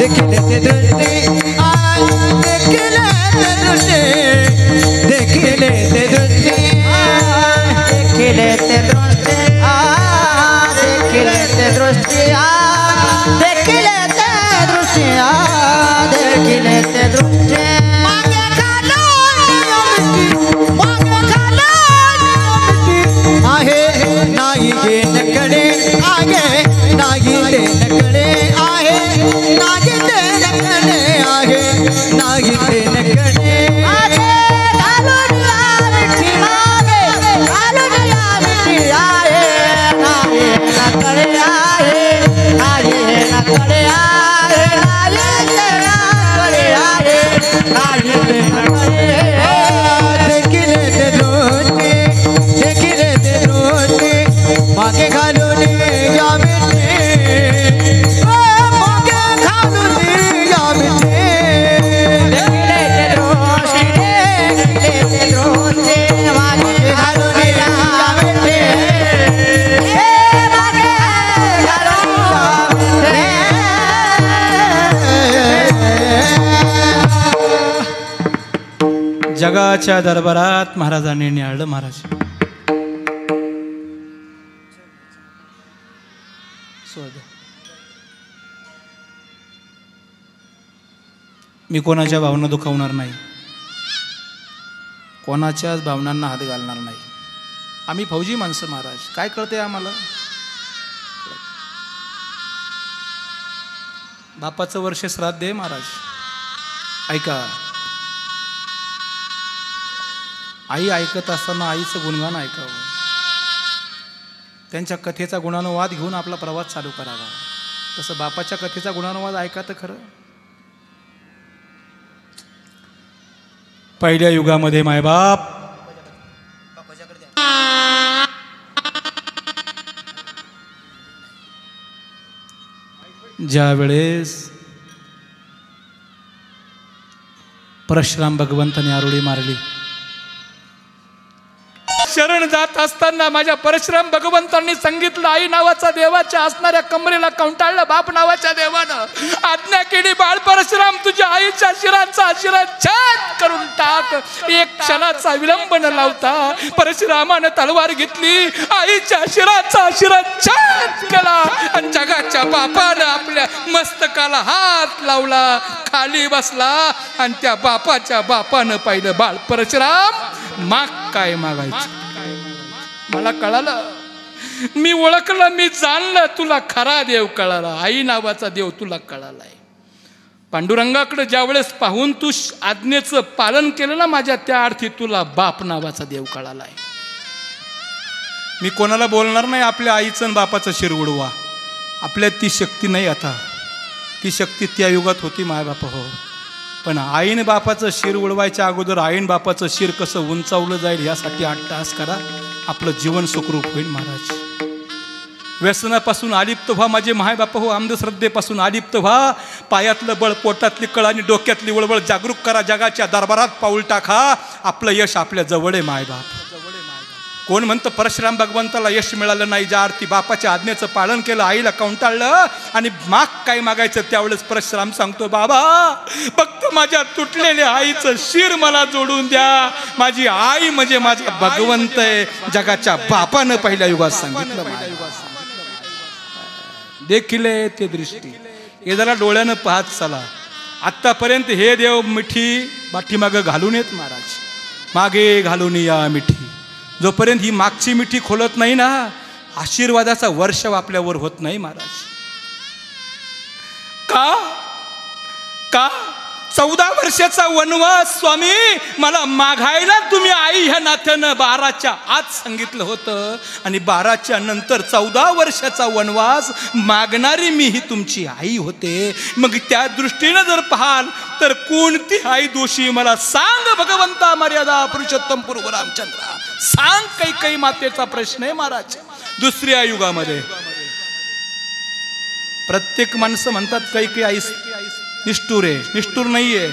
Speaker 2: देखिले ते दृष्टी आ, देखिले दृष्टी
Speaker 5: जगाच्या दरबारात महाराजांनी न्याळलं महाराज. मी कोणाच्या भावना दुखावणार नाही. कोणाच्याच भावनांना हात घालणार नाही. आम्ही फौजी माणसं महाराज. काय कळते आम्हाला? बापाचं वर्ष श्राद्ध आहे महाराज. ऐका. आई ऐकत असताना आईचं गुणगान ऐकावं.
Speaker 1: त्यांच्या कथेचा गुणानुवाद घेऊन आपला प्रवास चालू करावा. तसं बापाच्या कथेचा गुणानुवाद ऐका तर खरं. पहिल्या युगामध्ये मायबाप ज्या वेळेस परशुराम भगवंताने आरोळी मारली
Speaker 6: शरण जात असताना माझ्या परशुराम भगवंतांनी सांगितलं आई नावाचा देवाच्या असणाऱ्या कमरेला कंटाळलं बाप नावाच्या देवानं. आज्ञा केली बाळ परशुराम तुझ्या आईच्या शिरांचा आशीर्वाद छान करून टाक. एक क्षणाचा विलंब न लावता. परशुरामानं तलवार घेतली आईच्या शिराचा आशीर्वाद छान केला. आणि जगाच्या बापानं आपल्या मस्तकाला हात लावला खाली बसला. आणि त्या बापाच्या बापानं पाहिलं बाळ परशुराम माग काय मागायचं? मला कळालं. मी ओळखलं मी जाणलं तुला खरा देव कळाला. आई नावाचा देव तुला कळालाय. पांडुरंगाकडे ज्यावेळेस पाहून तू आज्ञेचं पालन केलं ना माझ्या त्या अर्थी तुला बाप नावाचा देव कळालाय.
Speaker 1: मी कोणाला बोलणार नाही आपल्या आईचं आणि बापाचं शिर उडवा. आपल्यात ती शक्ती नाही आता. ती शक्ती त्या युगात होती मायबाप हो. पण आईन बापाचं शिर उडवायच्या अगोदर आईन बापाचं शिर कसं उंचावलं जाईल यासाठी आठ तास करा. आपलं जीवन सुखरूप होईल महाराज. व्यसनापासून आलिप्त व्हा माझे मायबाप हो अंधश्रद्धेपासून आलिप्त व्हा. पायातलं बळ पोटातली कळ आणि डोक्यातली वळवळ जागरूक करा. जगाच्या दरबारात पाऊल टाका. आपलं यश आपल्या जवळ आहे मायबाप. कोण म्हणतं परशुराम भगवंताला यश मिळालं नाही ज्या अर्थी बापाच्या आज्ञेचं पालन केलं आईला कंटाळलं आणि माग काय मागायचं त्यावेळेस परशुराम सांगतो बाबा फक्त माझ्या तुटलेल्या आईचं शिर मला जोडून द्या. माझी आई म्हणजे माझा भगवंत आहे. जगाच्या बापानं पहिल्या युगात सांगितलं. देखील ते दृष्टी. हे जरा डोळ्यानं पाहत चला. आत्तापर्यंत हे देव मिठी पाठीमागं घालून येत महाराज. मागे घालून या मिठी. जोपर्यंत ही मागची मिठी खोलत नाही ना आशीर्वादाचा वर्ष आपल्यावर होत नाही महाराज. का? का? चौदा वर्षाचा वनवास स्वामी. मला मागायला तुम्ही आई ह्या नात्यानं बाराच्या आत सांगितलं होतं. आणि बाराच्या नंतर चौदा वर्षाचा वनवास मागणारी मी ही तुमची आई होते. मग त्या दृष्टीनं जर पाहाल तर कोणती आई दोषी? मला सांग भगवंता मर्यादा पुरुषोत्तम पूर्व रामचंद्र. सांग काही काही मातेचा प्रश्न आहे महाराज. दुसऱ्या युगामध्ये. प्रत्येक माणसं म्हणतात काही काही आई निष्ठूर आहे. निष्ठूर नाही आहे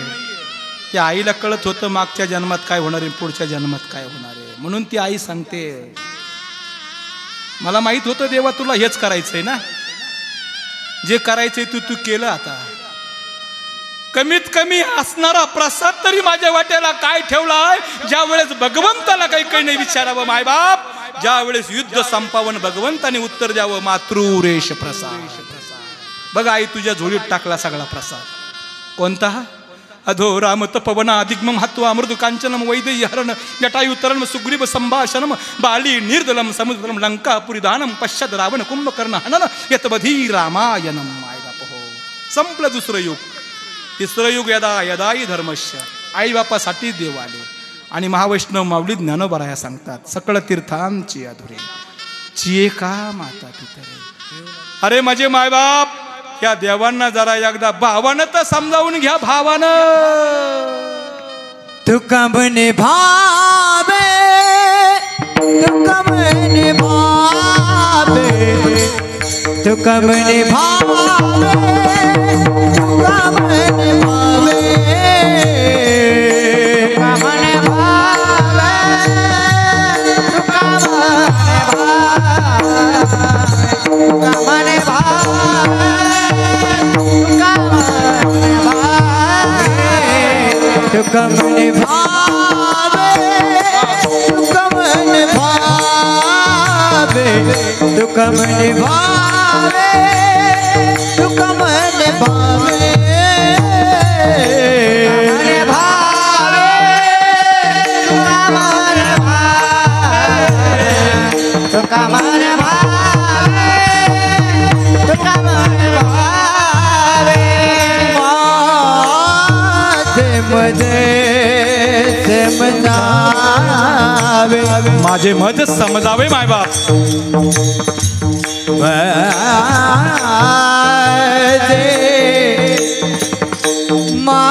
Speaker 1: त्या आईला कळत होतं मागच्या जन्मात काय होणार आहे पुढच्या जन्मात काय होणार आहे. म्हणून ती आई सांगते मला माहीत होतं देवा तुला हेच करायचंय ना? जे करायचंय तू तू केलं आता. कमीत कमी असणारा प्रसाद तरी माझ्या वाट्याला काय ठेवलाय? ज्या वेळेस भगवंताला काही काही नाही विचारावं मायबाप ज्या वेळेस युद्ध संपावन भगवंताने उत्तर द्यावं मातृरेश प्रसाद. बघ आई तुझ्या झोळीत टाकला सगळा प्रसाद. कोणता? अधो राम तपवना दिग्मम हत्वा अमृत कांचनम वैदेयी हरण जटायुतरण सुग्रीव संभाषणम बाली निर्दलम समुद्रम लंका दानम पश्चात रावण कुंभकर्ण हनन यतवधी रामायणम माय बाप हो संपलं दुसरं युग। तिसरं युग यदा यदाई धर्मश्य आई बापासाठी देव आले। आणि महावैष्णव माऊली ज्ञानोबराया सांगतात सकळ तीर्थांची अधुरे। चिये का माता पितरे अरे माझे मायबाप या देवांना जरा एकदा भावानं तर समजावून घ्या भावानं.
Speaker 3: तुका म्हणे भावे तुका म्हणे भावे तुका म्हणे भावे तुका म्हणे Bhave. Come and live, come and live, come and live, come समजावे
Speaker 1: माझे मत समजावे मायबाप. मा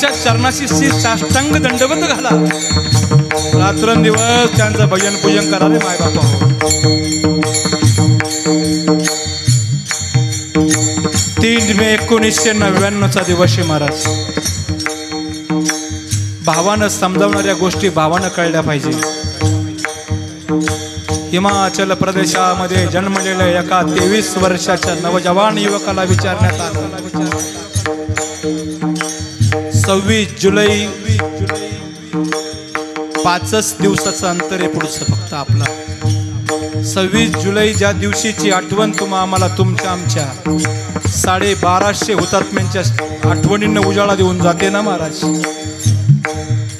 Speaker 1: त्या चरणाशी श्री साष्टांग दंडवत घाला. रात्रंदिवस त्यांचं भजन पूजन करा रे मायबाप तीन मे एकोणीसशे नव्याण्णवचा दिवस आहे महाराज. भावानं समजावणाऱ्या गोष्टी भावानं कळल्या पाहिजे. हिमाचल प्रदेशामध्ये जन्मलेल्या एका तेवीस वर्षाच्या नवजवान युवकाला विचारण्यात आलं. सव्वीस जुलै. पाचच दिवसाचं अंतर आहे पुढचं फक्त आपला. सव्वीस जुलै ज्या दिवशीची आठवण तुम्हा आम्हाला तुमच्या आमच्या. साडे बाराशे हुतात्म्यांच्या आठवणींना उजाळा देऊन जाते ना महाराज?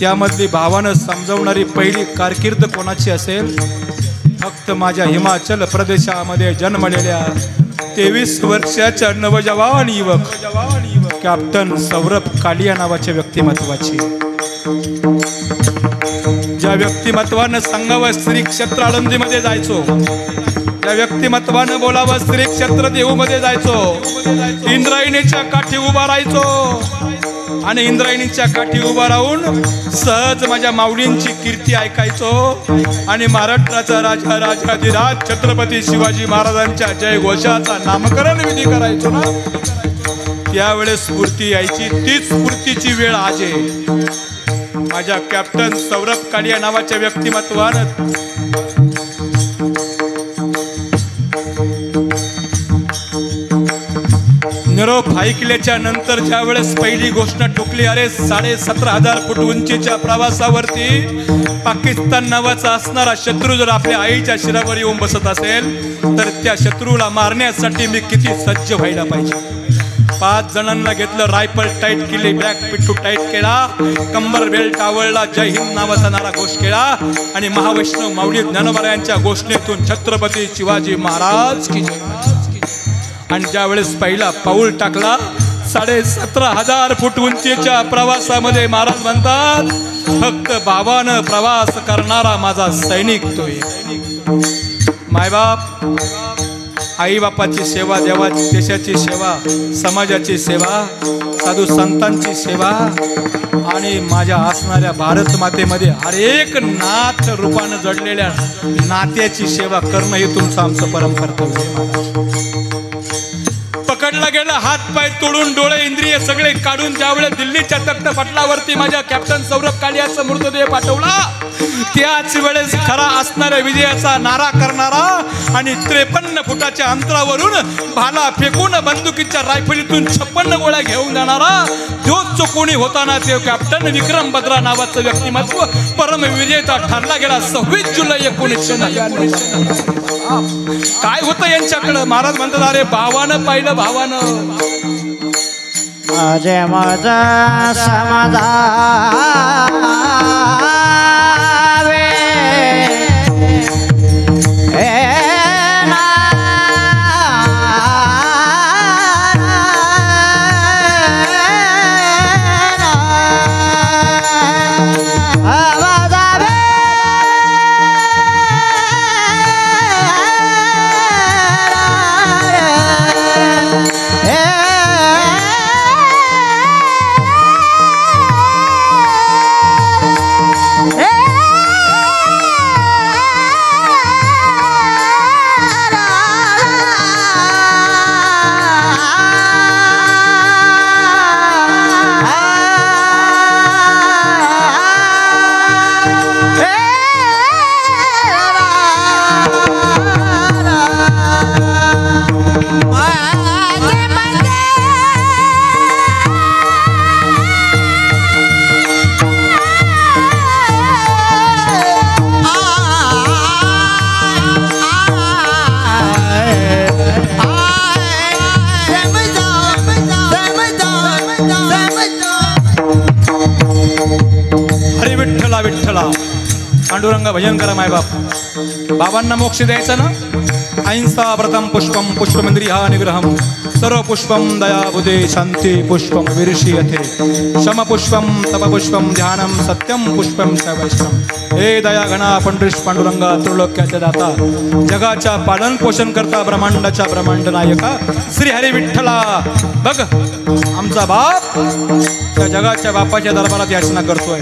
Speaker 1: त्यामधली भावानं समजवणारी पहिली कारकीर्द कोणाची असेल? फक्त माझ्या हिमाचल प्रदेशामध्ये जन्मलेल्या तेवीस वर्षाच्या नवजवान युवक. कॅप्टन सौरभ कालिया नावाच्या व्यक्तिमत्वाची. ज्या व्यक्तिमत्वानं सांगावं श्री क्षेत्र आळंदीमध्ये जायचो त्या व्यक्तिमत्वानं बोलावं श्री क्षेत्र देहूमध्ये जायचो. इंद्रायणीच्या काठी उभा राहायचो. आणि इंद्रायणीच्या काठी उभा राहून सहज माझ्या माऊलींची कीर्ती ऐकायचो. आणि महाराष्ट्राचा राजा राजाधिराज छत्रपती शिवाजी महाराजांच्या जय घोषाचा नामकरण विधी करायचो ना. त्यावेळेस स्फूर्ती यायची तीच स्फूर्तीची वेळ आज आहे. माझ्या कॅप्टन सौरभ काडिया नावाच्या व्यक्तिमत्वानं निरोप ऐकल्याच्या नंतर ज्या वेळेस पहिली घोषणा ठोकली अरे साडे सतरा हजार फूट उंचीच्या प्रवासावरती पाकिस्तान नावाचा असणारा शत्रू जर आपल्या आईच्या शिरावर येऊन बसत असेल तर त्या शत्रूला मारण्यासाठी मी किती सज्ज व्हायला पाहिजे. पाच जणांना घेतलं रायफल टाईट केली बॅक पिट्टू टाईट केला. कंबर बेल्ट आवळला जय हिंद नावाचा नारा घोष केला. आणि महावैष्णव माऊली ज्ञानोबा यांच्या घोषणेतून छत्रपती शिवाजी महाराज की आणि ज्यावेळेस पहिला पाऊल टाकला साडे सतरा हजार फूट उंचीच्या प्रवासामध्ये महाराज म्हणतात फक्त भावानं प्रवास करणारा माझा सैनिक तो मायबाप आई बापाची सेवा देवाची देशाची सेवा समाजाची सेवा साधू संतांची सेवा आणि माझ्या असणाऱ्या भारत मातेमध्ये हरेक नाथ रूपानं जडलेल्या नात्याची सेवा करणं हे तुमचं आमचं परम कर्तव्य आहे गेला हात पाय तोडून डोळे इंद्रिय सगळे काढून ज्यावेळेस दिल्लीच्या तख्त पटलावरती माझ्या कॅप्टन सौरभ कालियाचा मृतदेह पाठवला त्याच वेळेस खरा असणाऱ्या विजयाचा नारा करणारा आणि त्रेपन्न फुटाच्या अंतरावरून भाला फेकून बंदुकीच्या रायफलीतून छप्पन्न गोळ्या घेऊन जाणारा तोच जो कोणी होताना ते कॅप्टन विक्रम बद्रा नावाचं व्यक्तिमत्व परम विजेता ठरला गेला सव्वीस जुलै एकोणीसशे नव्याण्णव. काय होतं यांच्याकडं? महाराज म्हणतात अरे भावानं पाहिलं भावानं
Speaker 3: माझे माझा समाधान.
Speaker 1: विठ्ठला विठ्ठला पांडुरंग भजन करा मायबाप बाबांना मोक्ष द्यायचा ना? अहिंसा व्रतम पुष्पम पुष्पमिंद्रिया निग्रहम. सर्व पुष्पम दया बुधे शांती पुष्पम विरशीयते. शम पुष्पम तप पुष्पम ध्यानम सत्यम पुष्पम च वैष्णम हे दया गणा पंढरीश पांडुरंगा त्रिलोक्याच्या दाता. जगाच्या पालन पोषण करता ब्रह्मांडाच्या ब्रह्मांड नायका. श्री हरी विठ्ठला. बघ. आमचा बाप त्या जगाच्या बापाच्या दरबारात याचना करतोय.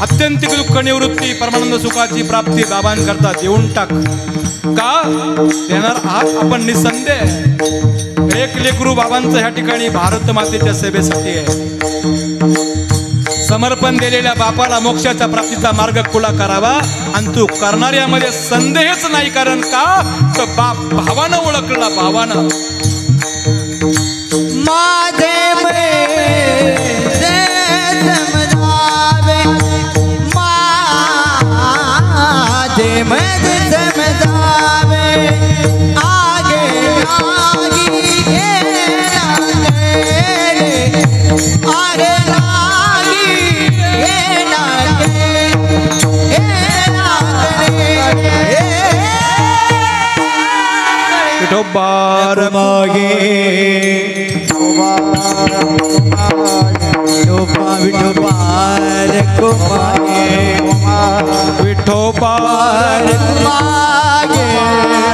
Speaker 1: अत्यंतिक दुःख निवृत्ती परमानंद सुखाची प्राप्ती बाबांकरता देऊन टाक. का? देणार आहात आपण निसंदेह. एक लेकरू बाबांचं ह्या ठिकाणी भारत मातेच्या सेवेसाठी आहे. समर्पण दिलेल्या बापाला मोक्षाच्या प्राप्तीचा मार्ग खुला करावा आणि तू करणाऱ्यामध्ये संदेहच नाही कारण का? तर बाप भावानं ओळखला भावानं.
Speaker 3: माझे समजावे आगे लागी येणा केले आगे लागी येणा केले येणा केले
Speaker 1: विठोबार
Speaker 3: मागे। विठोबा विठोबार कुमागे।
Speaker 1: विठोबार
Speaker 3: मागे
Speaker 1: Yeah.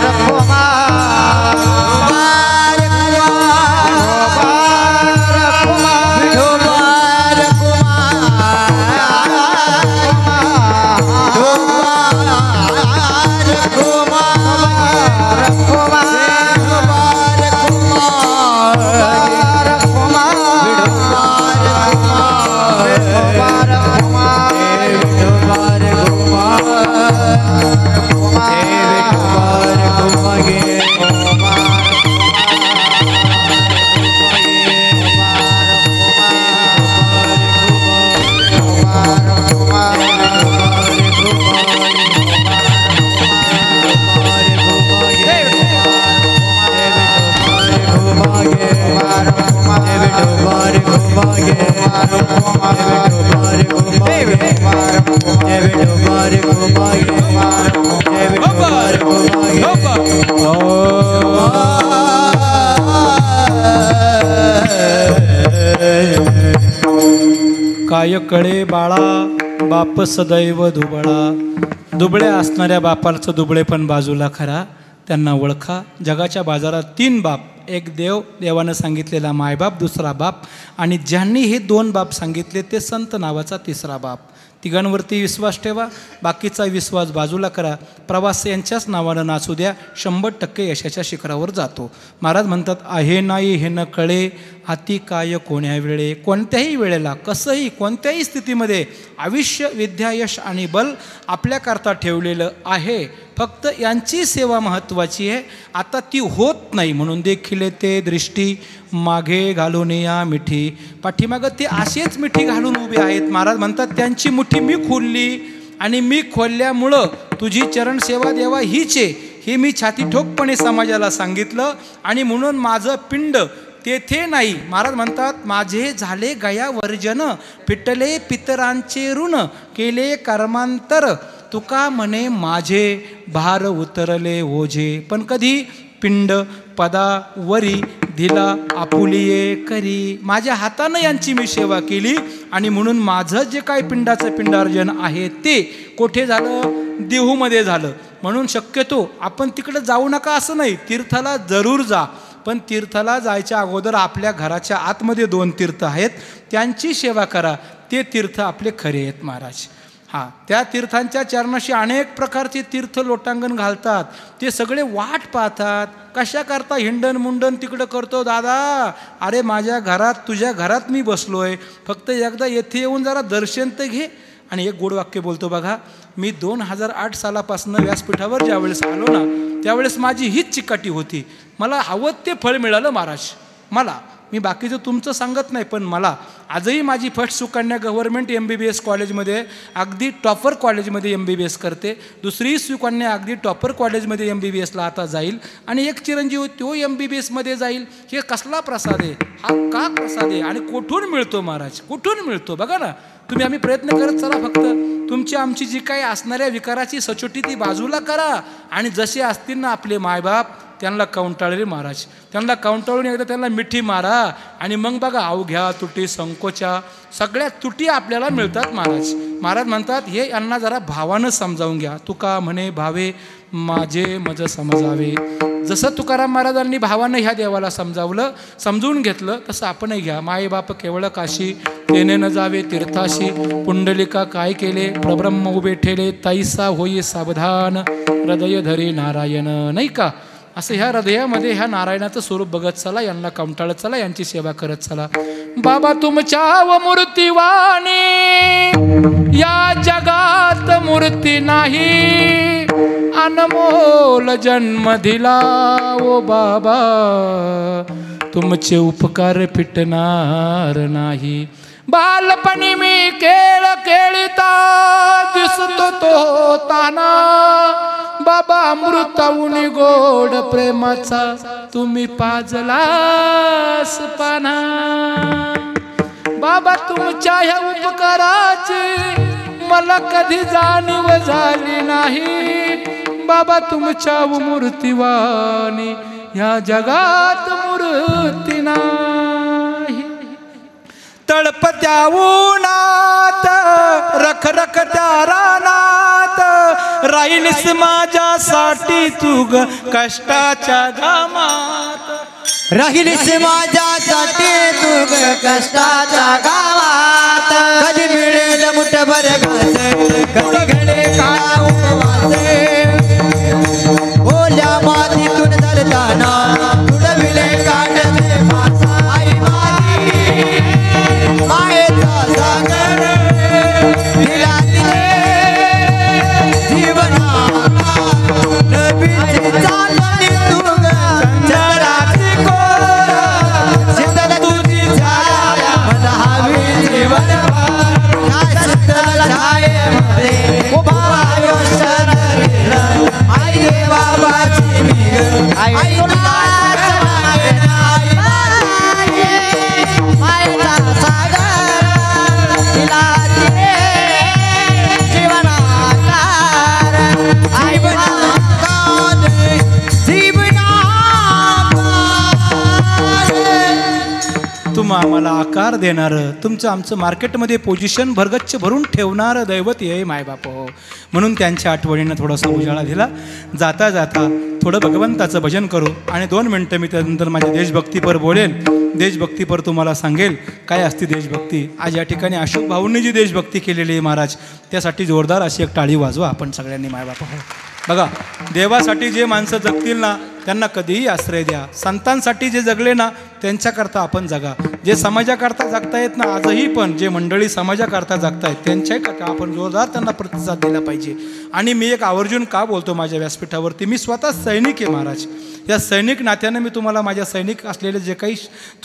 Speaker 1: कळे बाळा बाप सदैव दुबळा. दुबळ्या असणाऱ्या बापाचं दुबळे पण बाजूला खरा. त्यांना ओळखा. जगाच्या बाजारात तीन बाप एक देव देवानं सांगितलेला मायबाप दुसरा बाप. आणि ज्यांनी हे दोन बाप सांगितले ते संत नावाचा तिसरा बाप. तिघांवरती विश्वास ठेवा. बाकीचा विश्वास बाजूला करा. प्रवास यांच्याच नावानं नाचू द्या. शंभर टक्के यशाच्या शिखरावर जातो. महाराज म्हणतात आहे नाही हे न कळे हाती काय कोण्या वेळे कोणत्याही वेळेला कसंही कोणत्याही स्थितीमध्ये आयुष्य विद्या यश आणि बल आपल्याकरता ठेवलेलं आहे. फक्त यांची सेवा महत्त्वाची आहे. आता ती होत नाही म्हणून देखील ते दृष्टी मागे घालून या मिठी. पाठीमागं ते असेच मिठी घालून उभे आहेत. महाराज म्हणतात त्यांची मुठी मी खोलली आणि मी खोलल्यामुळं तुझी चरण सेवा देवा हीच आहे. हे मी छाती ठोकपणे समाजाला सांगितलं आणि म्हणून माझं पिंड तेथे नाही. महाराज म्हणतात माझे झाले गया वर्जन पिटले पितरांचे ऋण केले कर्मांतर तुका म्हणे माझे भार उतरले ओझे. पण कधी? पिंड पदा वरी दिला आपुलिये करी. माझ्या हातानं यांची मी सेवा केली आणि म्हणून माझं जे काय पिंडाचं पिंडार्जन आहे ते कोठे झालं? देहूमध्ये झालं. म्हणून शक्यतो आपण तिकडं जाऊ नका असं नाही. तीर्थाला जरूर जा. पण तीर्थाला जायच्या अगोदर आपल्या घराच्या आतमध्ये दोन तीर्थ आहेत. त्यांची सेवा करा. ते तीर्थ आपले खरे आहेत महाराज. हां त्या तीर्थांच्या चरणाशी अनेक प्रकारचे तीर्थ लोटांगण घालतात. ते सगळे वाट पाहतात. कशा करता हिंडण मुंडन तिकडं करतो दादा अरे माझ्या घरात तुझ्या घरात मी बसलो आहे फक्त एकदा येथे येऊन जरा दर्शन तर घे. आणि एक गोड वाक्य बोलतो बघा मी दोन हजार आठ सालापासून व्यासपीठावर ज्यावेळेस आलो ना त्यावेळेस माझी हीच चिकाटी होती. मला हवं ते फळ मिळालं महाराज. मला. मी बाकीचं तुमचं सांगत नाही पण मला. आजही माझी first Sukanya government M B B S कॉलेजमध्ये अगदी टॉपर कॉलेजमध्ये एम बी बी एस करते. दुसरी सुकन्या अगदी टॉपर कॉलेजमध्ये एम बी बी एसला आता जाईल. आणि एक चिरंजीव तो एम बी बी एसमध्ये जाईल. हे कसला प्रसाद आहे? हा का प्रसाद आहे? आणि कुठून मिळतो महाराज? कुठून मिळतो? बघा ना. तुम्ही आम्ही प्रयत्न करत चला फक्त.
Speaker 6: तुमची आमची जी काही असणाऱ्या विकाराची सचोटी ती बाजूला करा. आणि जसे असतील ना आपले मायबाप त्यांना कवंटाळले महाराज त्यांना कवंटाळून एकदा त्यांना मिठी मारा. आणि मग बघा अवघ्या तुटी संकोचा सगळ्या तुटी आपल्याला मिळतात महाराज महाराज म्हणतात हे यांना जरा भावानं समजावून घ्या. तुका म्हणे भावे माझे मज समजावे. जसं तुकाराम महाराजांनी भावानं ह्या देवाला समजावलं समजून घेतलं तसं आपणही घ्या. माई बाप केवळ काशी तेने न जावे तीर्थाशी. पुंडलिका काय केले? प्रब्रह्म उभे ठेले तैसा होई सावधान. हृदय धरी नारायण नाही का? असं ह्या हृदयामध्ये ह्या नारायणाचं स्वरूप बघत चला यांना कमटाळत चला यांची सेवा करत चला. बाबा तुमच्या व मूर्तिवाणी या जगात मूर्ती नाही. अनमोल जन्म दिला ओ बाबा. तुमचे उपकार फिटणार नाही. बालपणी मी केळ केळिता दिसतो तो ताना. बाबा अमृताऊनी गोड प्रेमाचा तुम्ही पाजलास पाना. बाबा तुमच्या ह्या उपकाराची मला कधी जाणीव झाली नाही. बाबा तुमच्या मूर्तिवानी ह्या जगात मूर्ती नाही.
Speaker 1: तळपत्या उन्हात रख रख त्या रानात राहिलीस माझ्यासाठी तू ग कष्टाच्या घामात.
Speaker 3: राहिलीस माझ्यासाठी तू ग कष्टाच्या गावात कधी मिळेल मुठभर घास कधी घडे काळा
Speaker 1: तुम्हा आम्हाला आकार देणारं. तुमचं आमचं मार्केटमध्ये पोझिशन भरगच्च भरून ठेवणारं दैवत ये मायबाप हो म्हणून त्यांच्या आठवणीनं थोडासा उजाळा दिला. जाता जाता थोडं भगवंताचं भजन करू. आणि दोन मिनटं मी त्यानंतर माझ्या देशभक्तीपर बोलेन. देशभक्तीपर तुम्हाला सांगेल काय असते देशभक्ती? आज या ठिकाणी अशोक भाऊंनी जी देशभक्ती केलेली आहे महाराज त्यासाठी जोरदार अशी एक टाळी वाजवा आपण सगळ्यांनी मायबाप हो बघा देवासाठी जे माणसं जगतील ना त्यांना कधीही आश्रय द्या. संतांसाठी जे जगले ना त्यांच्याकरता आपण जगा. जे समाजाकरता जगतायत ना आजही पण जे मंडळी समाजाकरता जगतायत त्यांच्याकरता आपण जोरदार त्यांना प्रतिसाद दिला पाहिजे. आणि मी एक आवर्जून का बोलतो माझ्या व्यासपीठावरती? मी स्वतः सैनिक आहे महाराज. या सैनिक नात्यानं मी तुम्हाला माझ्या सैनिक असलेले जे काही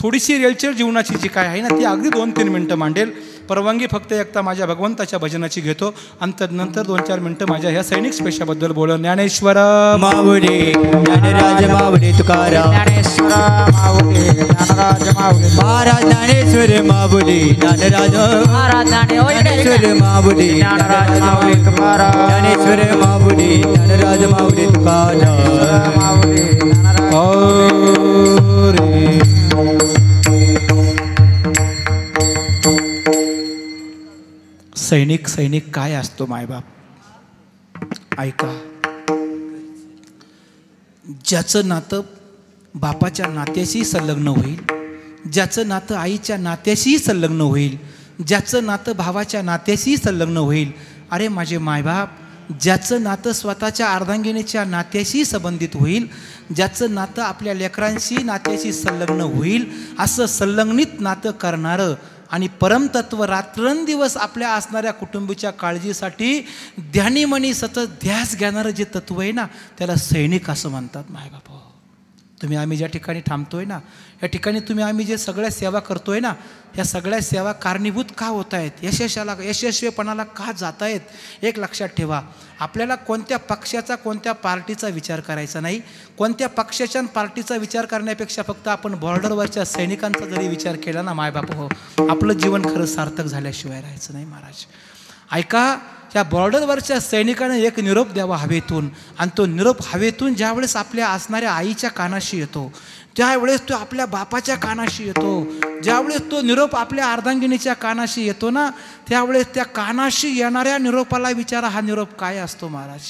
Speaker 1: थोडीशी रेलचेल जीवनाची जी काय आहे ना ती अगदी दोन तीन मिनटं मांडेल. परवानगी फक्त एकता माझ्या भगवंताच्या भजनाची घेतो. आणि त्यानंतर दोन चार मिनटं माझ्या ह्या सैनिक स्पेशाबद्दल बोल ज्ञानेश्वर.
Speaker 3: माऊली ज्ञानराज माऊली तुकाराम.
Speaker 2: ज्ञानेश्वर माऊली ज्ञानराज माऊली.
Speaker 3: महाराज ज्ञानेश्वर माऊली ज्ञानराज.
Speaker 2: महाराज
Speaker 3: ज्ञानेश्वर माऊली
Speaker 2: ज्ञानराज माऊली तुकाराम.
Speaker 3: ज्ञानेश्वर माऊली ज्ञानराज माऊली तुकाराम.
Speaker 2: माऊली ज्ञानराज
Speaker 1: रे. सैनिक सैनिक काय असतो मायबाप? ऐका. ज्याचं नातं बापाच्या नात्याशी संलग्न होईल ज्याचं नातं आईच्या नात्याशी संलग्न होईल ज्याचं नातं भावाच्या नात्याशी संलग्न होईल अरे माझे मायबाप ज्याचं नातं स्वतःच्या अर्धांगिनीच्या नात्याशी संबंधित होईल ज्याचं नातं आपल्या लेकरांशी नात्याशी संलग्न होईल असं संलग्नित नातं करणारं आणि परमतत्व रात्रंदिवस आपल्या असणाऱ्या कुटुंबीच्या काळजीसाठी ध्यानीमणी सतत ध्यास घेणारं जे तत्व आहे ना त्याला सैनिक असं म्हणतात मायबाप तुम्ही आम्ही ज्या ठिकाणी थांबतोय ना या ठिकाणी तुम्ही आम्ही जे सगळ्या सेवा करतोय ना या सगळ्या सेवा कारणीभूत का होत आहेत यशस्याला यशस्वीपणाला का जात आहेत एक लक्षात ठेवा. आपल्याला कोणत्या पक्षाचा कोणत्या पार्टीचा विचार करायचा नाही? कोणत्या पक्षाच्या पार्टीचा विचार करण्यापेक्षा फक्त आपण बॉर्डरवरच्या सैनिकांचा जरी विचार केला ना मायबाप हो आपलं जीवन खरं सार्थक झाल्याशिवाय राहायचं नाही महाराज. ऐका
Speaker 3: त्या बॉर्डरवरच्या सैनिकाने एक निरोप द्यावा हवेतून. आणि तो निरोप हवेतून ज्यावेळेस आपल्या असणाऱ्या आईच्या कानाशी येतो ज्यावेळेस तो आपल्या बापाच्या कानाशी येतो ज्यावेळेस तो निरोप आपल्या अर्धांगिनीच्या कानाशी येतो ना त्यावेळेस त्या कानाशी येणाऱ्या निरोपाला विचारा हा निरोप काय असतो महाराज?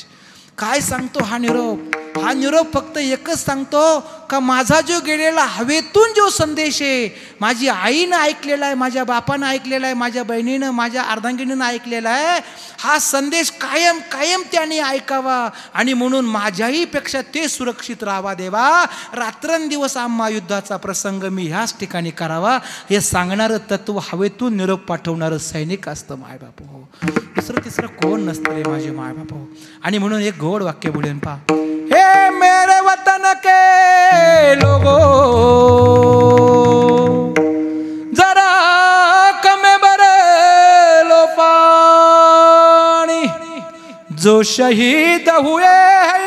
Speaker 3: काय सांगतो हा निरोप? हा निरोप फक्त एकच सांगतो का माझा जो गेलेला हवेतून जो संदेश आहे माझी आईनं ऐकलेला आहे माझ्या बापानं ऐकलेला आहे माझ्या बहिणीनं माझ्या अर्धांगिणीनं ऐकलेला आहे हा संदेश कायम कायम त्याने ऐकावा आणि म्हणून माझ्याही पेक्षा ते सुरक्षित राहावा देवा. रात्रंदिवस आम्हा युद्धाचा प्रसंग मी ह्याच ठिकाणी करावा. हे सांगणारं तत्व हवेतून निरोप पाठवणारं सैनिक असतं मायबाप. हो दुसरं तिसरं कोण नसतं रे माझे मायबाप. हो आणि म्हणून एक गोड वाक्य बोलेन पा के लोगो। जरा कमे बरे लो पानी जो शहीद हुए हैं